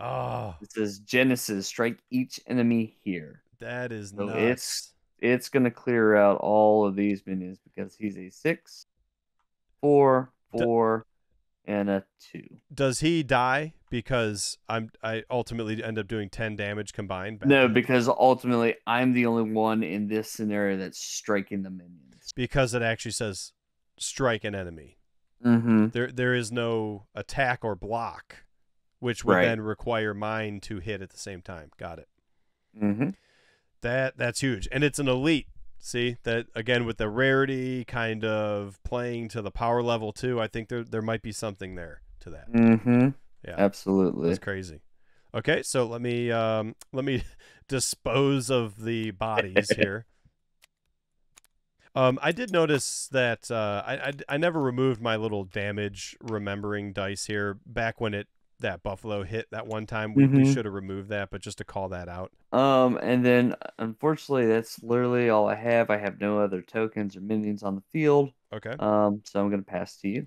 Speaker 1: Oh,
Speaker 2: It says Genesis strike each enemy here.
Speaker 1: that is
Speaker 2: So
Speaker 1: nuts.
Speaker 2: it's- It's gonna clear out all of these minions because he's a six, four, four, four,
Speaker 1: D-
Speaker 2: four, and a two.
Speaker 1: Does he die because I'm I ultimately end up doing 10 damage combined?
Speaker 2: No, because ultimately I'm the only one in this scenario that's striking the minions.
Speaker 1: because it actually says strike an enemy.
Speaker 2: Mm-hmm.
Speaker 1: There there is no attack or block, which would
Speaker 2: Right.
Speaker 1: then require mine to hit at the same time. Got it.
Speaker 2: Mm-hmm.
Speaker 1: That that's huge, and it's an elite. See that again with the rarity kind of playing to the power level too. I think there there might be something there to that.
Speaker 2: Mm-hmm.
Speaker 1: Yeah.
Speaker 2: Absolutely.
Speaker 1: That's crazy. Okay, so let me um let me [LAUGHS] dispose of the bodies [LAUGHS] here. Um, I did notice that uh, I, I I never removed my little damage remembering dice here back when it that buffalo hit that one time. We, we
Speaker 2: Mhm.
Speaker 1: should have removed that, but just to call that out.
Speaker 2: Um, and then unfortunately, that's literally all I have. I have no other tokens or minions on the field.
Speaker 1: Okay.
Speaker 2: Um, so I'm gonna pass to you.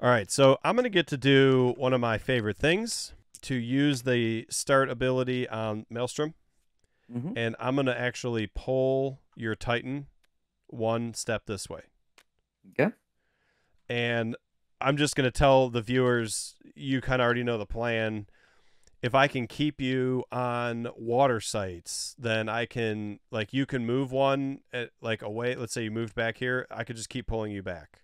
Speaker 1: All right, so I'm gonna get to do one of my favorite things to use the start ability on Maelstrom,
Speaker 2: Mm-hmm.
Speaker 1: and I'm gonna actually pull your Titan one step this way.
Speaker 2: Okay.
Speaker 1: and I'm just going to tell the viewers you kind of already know the plan. If I can keep you on water sites, then I can like you can move one at, like away. Let's say you moved back here, I could just keep pulling you back.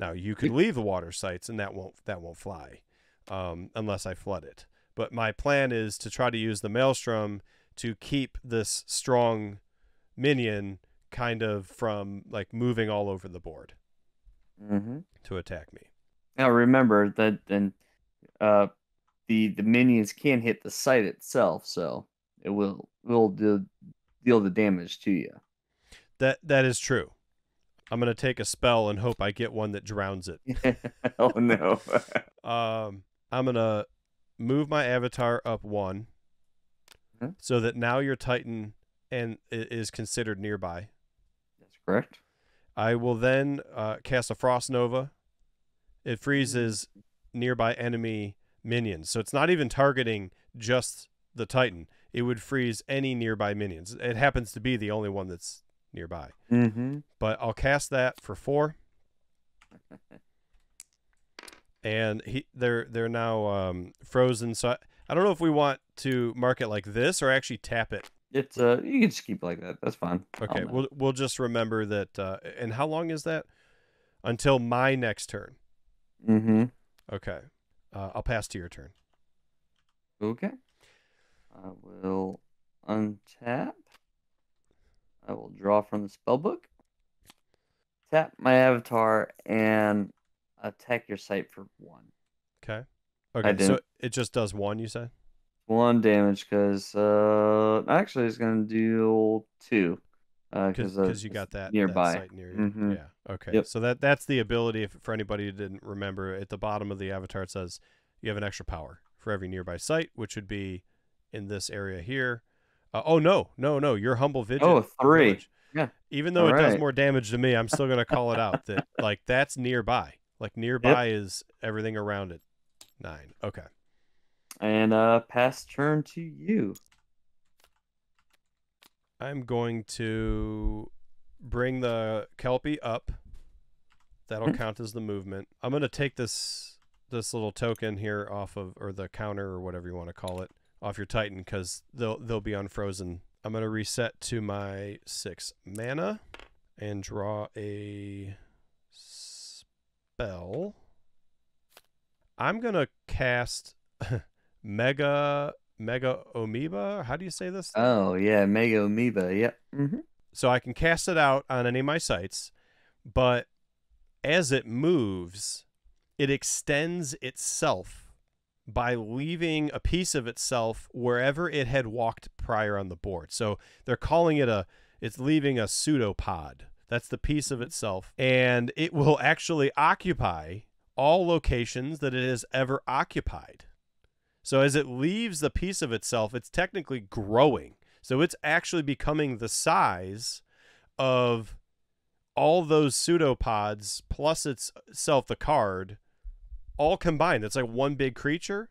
Speaker 1: Now you could leave the water sites, and that won't that won't fly um, unless I flood it. But my plan is to try to use the maelstrom to keep this strong minion kind of from like moving all over the board
Speaker 2: Mm-hmm.
Speaker 1: to attack me.
Speaker 2: Now remember that then, uh, the the minions can hit the site itself, so it will will do, deal the damage to you.
Speaker 1: That that is true. I'm gonna take a spell and hope I get one that drowns it. [LAUGHS]
Speaker 2: oh no. [LAUGHS]
Speaker 1: Um, I'm gonna move my avatar up one,
Speaker 2: Mhm.
Speaker 1: so that now your Titan and is considered nearby.
Speaker 2: That's correct.
Speaker 1: I will then uh, cast a Frost Nova. It freezes nearby enemy minions. So it's not even targeting just the Titan. It would freeze any nearby minions. It happens to be the only one that's nearby.
Speaker 2: Mm-hmm.
Speaker 1: But I'll cast that for four. [LAUGHS] and he they're they're now um, frozen. So I, I don't know if we want to mark it like this or actually tap it.
Speaker 2: It's uh, you can just keep it like that. That's fine.
Speaker 1: Okay, we'll we'll just remember that. Uh, and how long is that? Until my next turn.
Speaker 2: Mm-hmm.
Speaker 1: Okay, uh, I'll pass to your turn.
Speaker 2: Okay. I will untap. I will draw from the spell book. Tap my avatar and attack your site for one.
Speaker 1: Okay. Okay. So it just does one. You say?
Speaker 2: One damage because uh actually it's gonna do two. Uh,
Speaker 1: because
Speaker 2: because
Speaker 1: you got that
Speaker 2: nearby.
Speaker 1: that site near you.
Speaker 2: Mhm.
Speaker 1: Yeah. Okay.
Speaker 2: Yep.
Speaker 1: So that that's the ability. If, for anybody who didn't remember, at the bottom of the avatar it says you have an extra power for every nearby site, which would be in this area here. Uh, oh no, no, no! Your humble vigil.
Speaker 2: Oh, three.
Speaker 1: village.
Speaker 2: Yeah.
Speaker 1: Even though it does more damage to me, I'm still gonna call it out that [LAUGHS] like that's nearby. Like nearby is everything around it. Nine. Okay.
Speaker 2: And uh pass turn to you.
Speaker 1: I'm going to bring the kelpie up. That'll
Speaker 2: Mhm.
Speaker 1: count as the movement. I'm going to take this this little token here off of or the counter or whatever you want to call it off your titan because they'll they'll be unfrozen. I'm going to reset to my six mana and draw a spell. I'm going to cast [LAUGHS] mega mega amoeba. How do you say this?
Speaker 2: Oh yeah, Mega Amoeba. Yep. Mm-hmm.
Speaker 1: so I can cast it out on any of my sites, but as it moves, it extends itself by leaving a piece of itself wherever it had walked prior on the board. So they're calling it a it's leaving a pseudopod. That's the piece of itself and it will actually occupy all locations that it has ever occupied. So as it leaves the piece of itself, it's technically growing. So it's actually becoming the size of all those pseudopods plus itself, the card, all combined. It's like one big creature.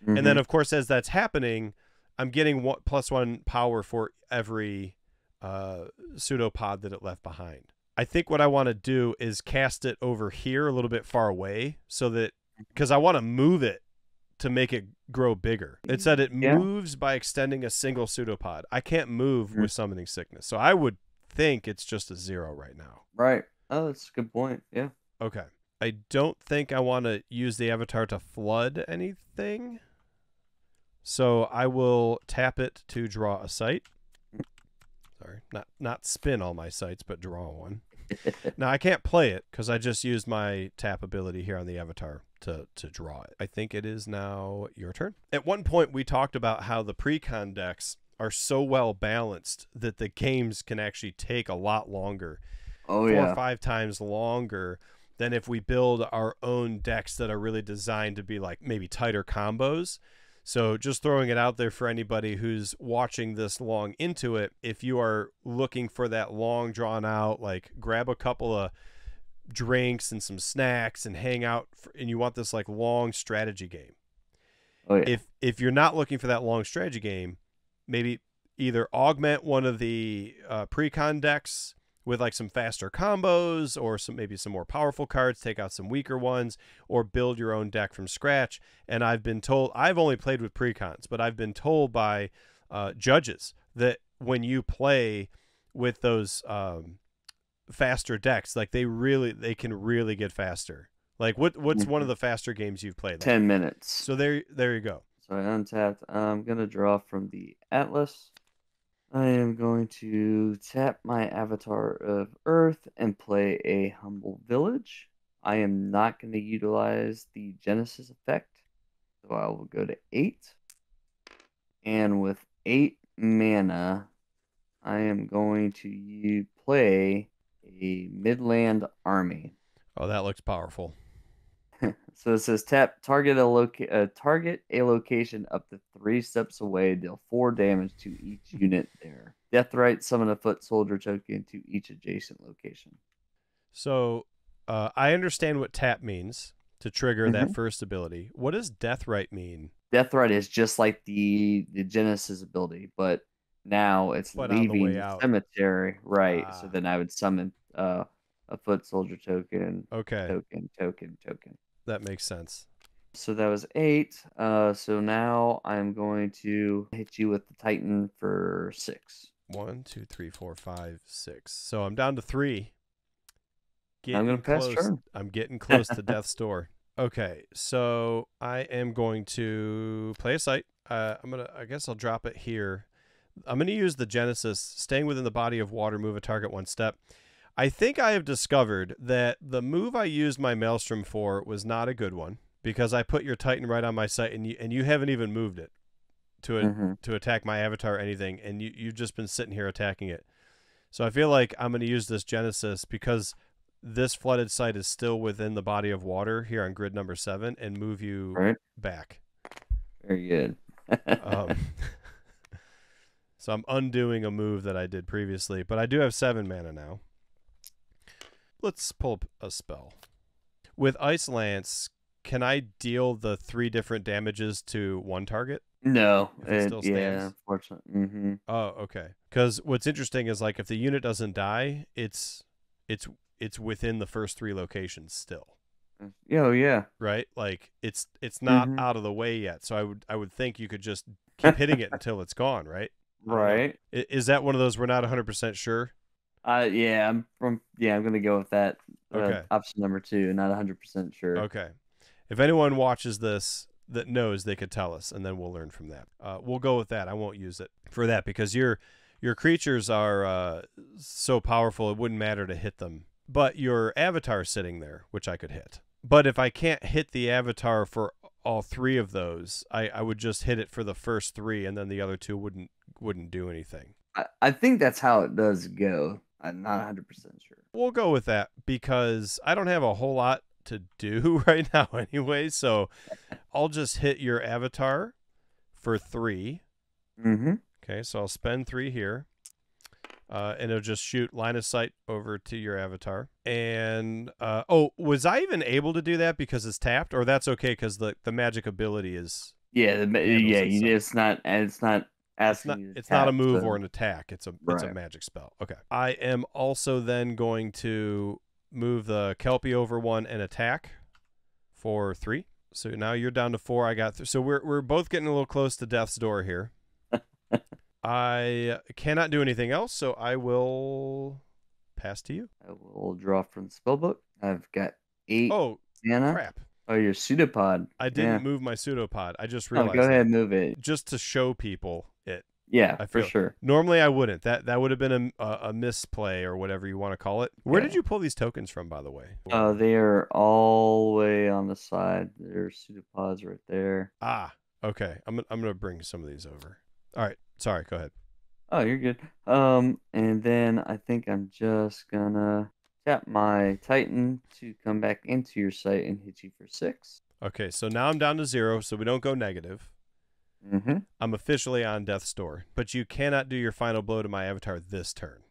Speaker 1: And
Speaker 2: Mm-hmm.
Speaker 1: then, of course, as that's happening, I'm getting one, plus one power for every uh, pseudopod that it left behind. I think what I want to do is cast it over here a little bit far away so that because I want to move it to make it grow bigger. It said it
Speaker 2: Yeah.
Speaker 1: moves by extending a single pseudopod. I can't move
Speaker 2: Mhm.
Speaker 1: with summoning sickness. So I would think it's just a zero right now.
Speaker 2: right. Oh, that's a good point. Yeah.
Speaker 1: Okay. I don't think I want to use the avatar to flood anything. So I will tap it to draw a site. Sorry, not not spin all my sites, but draw one. [LAUGHS] Now I can't play it because I just used my tap ability here on the avatar to to draw it. I think it is now your turn. At one point we talked about how the pre-con decks are so well balanced that the games can actually take a lot longer
Speaker 2: Oh
Speaker 1: four
Speaker 2: yeah.
Speaker 1: or five times longer than if we build our own decks that are really designed to be like maybe tighter combos. So just throwing it out there for anybody who's watching this long into it, if you are looking for that long drawn out, like grab a couple of drinks and some snacks and hang out for, and you want this like long strategy game
Speaker 2: Oh yeah.
Speaker 1: if if you're not looking for that long strategy game, maybe either augment one of the uh, pre-con decks with like some faster combos or some maybe some more powerful cards, take out some weaker ones, or build your own deck from scratch. And I've been told I've only played with pre-cons, but I've been told by uh, judges that when you play with those um, faster decks, like they really they can really get faster. Like what what's one of the faster games you've played? Like,
Speaker 2: Ten minutes.
Speaker 1: so there, there you go.
Speaker 2: So I untapped. I'm gonna draw from the Atlas. I am going to tap my Avatar of Earth and play a Humble Village. I am not going to utilize the Genesis effect, so I will go to eight. And with eight mana, I am going to play a Midland Army.
Speaker 1: Oh, that looks powerful. [LAUGHS]
Speaker 2: So it says tap target a loca- uh, target a location up to three steps away, deal four damage to each [LAUGHS] unit there. Deathrite summon a foot soldier token to each adjacent location.
Speaker 1: So uh, I understand what tap means to trigger that
Speaker 2: Mhm.
Speaker 1: first ability. What does Deathrite mean?
Speaker 2: Deathrite is just like the the Genesis ability, but now it's
Speaker 1: But on the
Speaker 2: leaving the, cemetery, right? So
Speaker 1: Ah.
Speaker 2: then I would summon uh, a foot soldier token,
Speaker 1: Okay,
Speaker 2: token, token, token.
Speaker 1: That makes sense.
Speaker 2: So that was eight. Uh, so now I'm going to hit you with the Titan for six.
Speaker 1: One, two, three, four, five, six. So I'm down to three.
Speaker 2: I'm gonna pass
Speaker 1: close.
Speaker 2: turn.
Speaker 1: I'm getting close to [LAUGHS] death's door. Okay, so I am going to play a site. Uh, I'm gonna. I guess I'll drop it here. I'm gonna use the Genesis, staying within the body of water, move a target one step. I think I have discovered that the move I used my Maelstrom for was not a good one because I put your Titan right on my site and you and you haven't even moved it to a,
Speaker 2: Mhm.
Speaker 1: to attack my avatar or anything, and you you've just been sitting here attacking it. So I feel like I'm going to use this Genesis because this flooded site is still within the body of water here on grid number seven, and move you
Speaker 2: Right.
Speaker 1: back.
Speaker 2: Very good.
Speaker 1: Um, [LAUGHS] [LAUGHS] so I'm undoing a move that I did previously, but I do have seven mana now. Let's pull up a spell. With Ice Lance, can I deal the three different damages to one target?
Speaker 2: no,
Speaker 1: it
Speaker 2: it-
Speaker 1: still
Speaker 2: yeah, unfortunately. hmm
Speaker 1: Oh, okay. Because what's interesting is like if the unit doesn't die, it's it's it's within the first three locations still,
Speaker 2: oh, yeah.
Speaker 1: right? Like it's it's not
Speaker 2: Mhm.
Speaker 1: out of the way yet. So I would I would think you could just keep hitting it [LAUGHS] until it's gone, right? I don't know.
Speaker 2: Right.
Speaker 1: Is that one of those we're not 100% sure?
Speaker 2: Uh, yeah, I'm from. Yeah, I'm gonna go with that. Uh,
Speaker 1: Okay.
Speaker 2: Option number two. Not 100 percent sure.
Speaker 1: Okay. If anyone watches this that knows, they could tell us, and then we'll learn from that. Uh, we'll go with that. I won't use it for that because your your creatures are uh, so powerful it wouldn't matter to hit them. But your avatar sitting there, which I could hit. But if I can't hit the avatar for all three of those, I, I would just hit it for the first three, and then the other two wouldn't wouldn't do anything.
Speaker 2: I, I think that's how it does go. I'm not 100 percent sure.
Speaker 1: We'll go with that because I don't have a whole lot to do [LAUGHS] right now anyway. So [LAUGHS] I'll just hit your avatar for three.
Speaker 2: Mm-hmm.
Speaker 1: Okay, so I'll spend three here. Uh, and it'll just shoot line of sight over to your avatar. And uh, oh, was I even able to do that because it's tapped, or that's okay because the the magic ability is
Speaker 2: Yeah, the, yeah.
Speaker 1: Itself.
Speaker 2: it's not. It's not
Speaker 1: it's not
Speaker 2: you to
Speaker 1: it's not a move
Speaker 2: so-
Speaker 1: or an attack. It's a it's a magic spell. Okay. I am also then going to move the kelpie over one and attack for three. So now you're down to four. I got th- so we're we're both getting a little close to death's door here. [LAUGHS] I cannot do anything else, so I will pass to you.
Speaker 2: I will draw from the spell book. I've got eight
Speaker 1: Oh
Speaker 2: mana.
Speaker 1: crap!
Speaker 2: Oh, your pseudopod.
Speaker 1: I didn't
Speaker 2: Yeah.
Speaker 1: move my pseudopod. I just
Speaker 2: oh,
Speaker 1: realized.
Speaker 2: Oh, realized go
Speaker 1: that.
Speaker 2: ahead, move it.
Speaker 1: just to show people it.
Speaker 2: Yeah,
Speaker 1: I
Speaker 2: for sure.
Speaker 1: Normally I wouldn't. That that would have been a, a, a misplay or whatever you want to call it. Where did you pull these tokens from, by the way?
Speaker 2: Uh, they are all way on the side. There's pseudopods right there.
Speaker 1: ah, okay. I'm gonna- I'm gonna bring some of these over. All right. Sorry. Go ahead.
Speaker 2: Oh, you're good. Um, and then I think I'm just gonna tap my Titan to come back into your site and hit you for six.
Speaker 1: Okay. So now I'm down to zero, so we don't go negative.
Speaker 2: Mm-hmm.
Speaker 1: I'm officially on death's door, but you cannot do your final blow to my avatar this turn.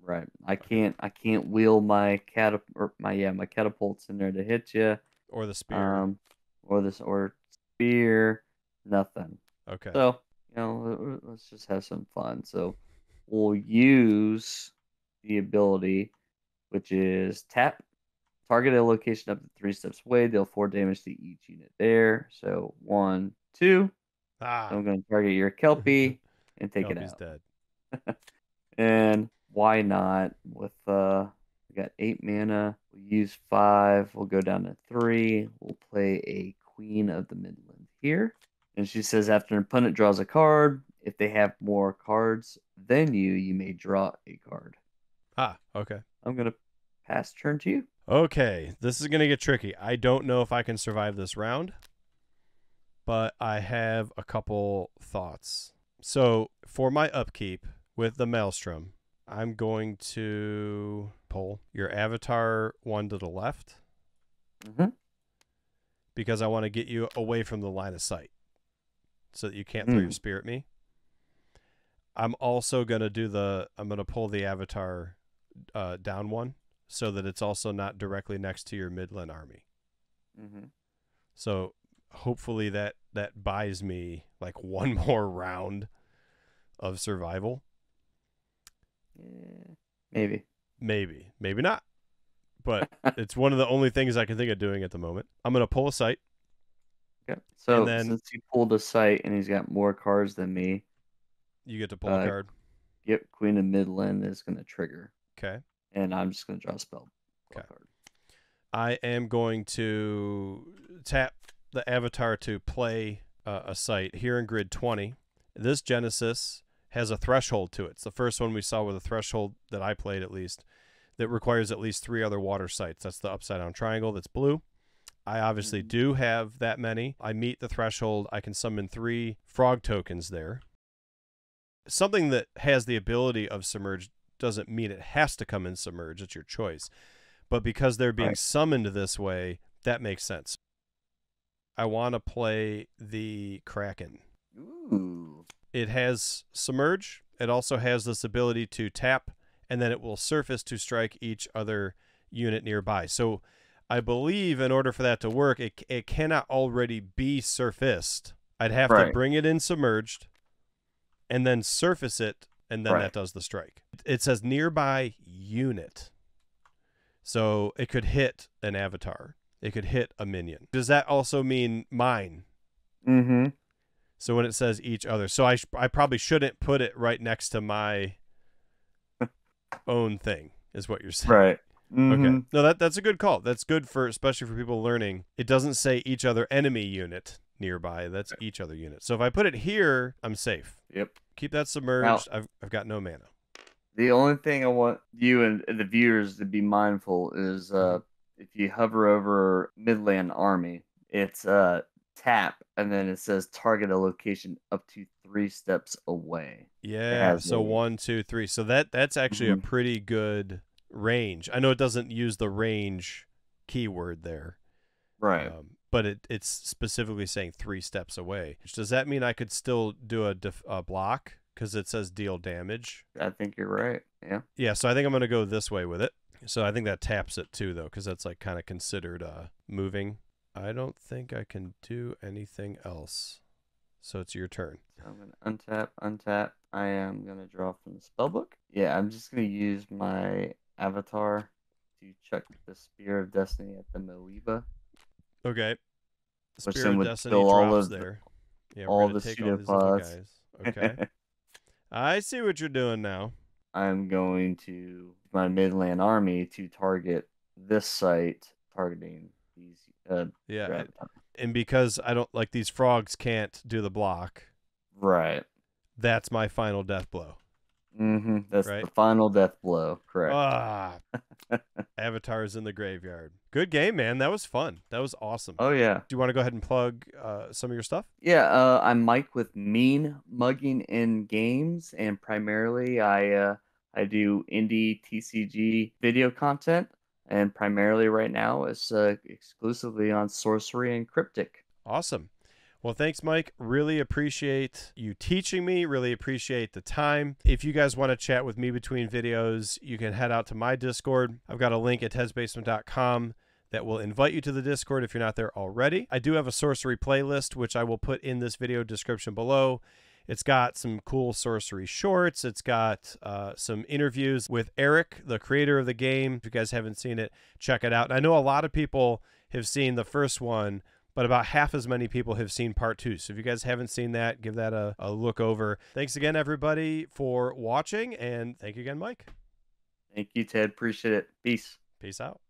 Speaker 2: Right. I can't. I can't wheel my catap or my yeah my catapults in there to hit you.
Speaker 1: Or the spear.
Speaker 2: Um, or this or spear. Nothing.
Speaker 1: okay.
Speaker 2: So you know, let's just have some fun. So we'll use the ability, which is tap, target a location up to three steps away, deal four damage to each unit there. So one, two.
Speaker 1: Ah,
Speaker 2: I'm going to target your kelpie and take
Speaker 1: Kelpie's
Speaker 2: it out.
Speaker 1: dead. [LAUGHS]
Speaker 2: And why not? With uh, we got eight mana. We'll use five. We'll go down to three. We'll play a Queen of the Midland here. And she says after an opponent draws a card, if they have more cards than you, you may draw a card.
Speaker 1: Ah, okay.
Speaker 2: I'm gonna pass turn to you.
Speaker 1: Okay, this is going to get tricky. I don't know if I can survive this round, but I have a couple thoughts. So, for my upkeep with the Maelstrom, I'm going to pull your avatar one to the left
Speaker 2: Mm-hmm.
Speaker 1: because I want to get you away from the line of sight so that you can't throw your
Speaker 2: Mm.
Speaker 1: spear at me. I'm also going to do the, I'm going to pull the avatar uh, down one so that it's also not directly next to your Midland army.
Speaker 2: Mm-hmm.
Speaker 1: So hopefully that that buys me like [LAUGHS] one more round of survival.
Speaker 2: Maybe.
Speaker 1: Maybe, maybe not. But [LAUGHS] it's one of the only things I can think of doing at the moment. I'm gonna pull a site.
Speaker 2: Okay. So
Speaker 1: And then-
Speaker 2: since he pulled a site and he's got more cards than me,
Speaker 1: You get to pull a
Speaker 2: Uh,
Speaker 1: card.
Speaker 2: yep, Queen of Midland is going to trigger,
Speaker 1: Okay.
Speaker 2: and I'm just going to draw a spell. spell
Speaker 1: Okay.
Speaker 2: card.
Speaker 1: I am going to tap the avatar to play uh, a site here in grid 20. This Genesis has a threshold to it. It's the first one we saw with a threshold that I played at least that requires at least three other water sites. That's the upside down triangle that's blue. I obviously
Speaker 2: Mhm.
Speaker 1: do have that many. I meet the threshold. I can summon three frog tokens there. Something that has the ability of submerge doesn't mean it has to come in submerge. It's your choice. But because they're being
Speaker 2: Right.
Speaker 1: summoned this way, that makes sense. I want to play the Kraken.
Speaker 2: Ooh.
Speaker 1: It has submerge. It also has this ability to tap, and then it will surface to strike each other unit nearby. So I believe in order for that to work, it, it cannot already be surfaced. I'd have to bring it in submerged and then surface it, and then
Speaker 2: Right.
Speaker 1: that does the strike. It says nearby unit. So it could hit an avatar. It could hit a minion. Does that also mean mine?
Speaker 2: Mm-hmm.
Speaker 1: So when it says each other, so I sh- I probably shouldn't put it right next to my [LAUGHS] own thing, is what you're saying.
Speaker 2: Right. Mhm.
Speaker 1: Okay. No, that that's a good call. That's good for especially for people learning. It doesn't say each other enemy unit nearby. That's each other unit. So if I put it here, I'm safe.
Speaker 2: Yep.
Speaker 1: Keep that submerged. I've I've got no mana.
Speaker 2: The only thing I want you and the viewers to be mindful is uh, if you hover over Midland Army, it's uh, tap, and then it says target a location up to three steps away.
Speaker 1: Yeah. So
Speaker 2: a-
Speaker 1: one, two, three. So that that's actually a
Speaker 2: Mhm.
Speaker 1: pretty good range. I know it doesn't use the range keyword there.
Speaker 2: Right.
Speaker 1: Um, but it, it's specifically saying three steps away. Does that mean I could still do a, def- a block because it says deal damage?
Speaker 2: I think you're right. Yeah.
Speaker 1: Yeah, so I think I'm going to go this way with it. So I think that taps it too, though, because that's like kind of considered uh, moving. I don't think I can do anything else. So it's your turn.
Speaker 2: So I'm gonna untap, untap. I am gonna draw from the spellbook. Yeah, I'm just gonna use my avatar to chuck the Spear of Destiny at the Moeba.
Speaker 1: Okay.
Speaker 2: Then
Speaker 1: of Destiny
Speaker 2: kill all
Speaker 1: drops
Speaker 2: of the-
Speaker 1: there. Yeah,
Speaker 2: all the
Speaker 1: take all
Speaker 2: pseudopods.
Speaker 1: guys. Okay. [LAUGHS] I see what you're doing now.
Speaker 2: I'm going to my Midland army to target this site, targeting these. Uh,
Speaker 1: Yeah.
Speaker 2: grab-
Speaker 1: And because I don't like these frogs can't do the block,
Speaker 2: right.
Speaker 1: that's my final death blow.
Speaker 2: Mm-hmm. That's
Speaker 1: Right.
Speaker 2: the final death blow. Correct.
Speaker 1: Ah, [LAUGHS] Avatar's in the graveyard. Good game, man. That was fun. That was awesome.
Speaker 2: oh yeah.
Speaker 1: Do you want to go ahead and plug uh, some of your stuff?
Speaker 2: Yeah, uh, I'm Mike with Mean Mugging in Games, and primarily I uh, I do indie TCG video content, and primarily right now it's uh, exclusively on sorcery and cryptic.
Speaker 1: Awesome. Well, thanks, Mike. Really appreciate you teaching me. Really appreciate the time. If you guys want to chat with me between videos, you can head out to my Discord. I've got a link at tedsbasement.com that will invite you to the Discord if you're not there already. I do have a sorcery playlist, which I will put in this video description below. It's got some cool sorcery shorts. It's got uh, some interviews with Erik, the creator of the game. If you guys haven't seen it, check it out. And I know a lot of people have seen the first one, but about half as many people have seen part two. So if you guys haven't seen that, give that a, a look over. Thanks again, everybody, for watching. And thank you again, Mike.
Speaker 2: Thank you, Ted. Appreciate it. Peace.
Speaker 1: Peace out.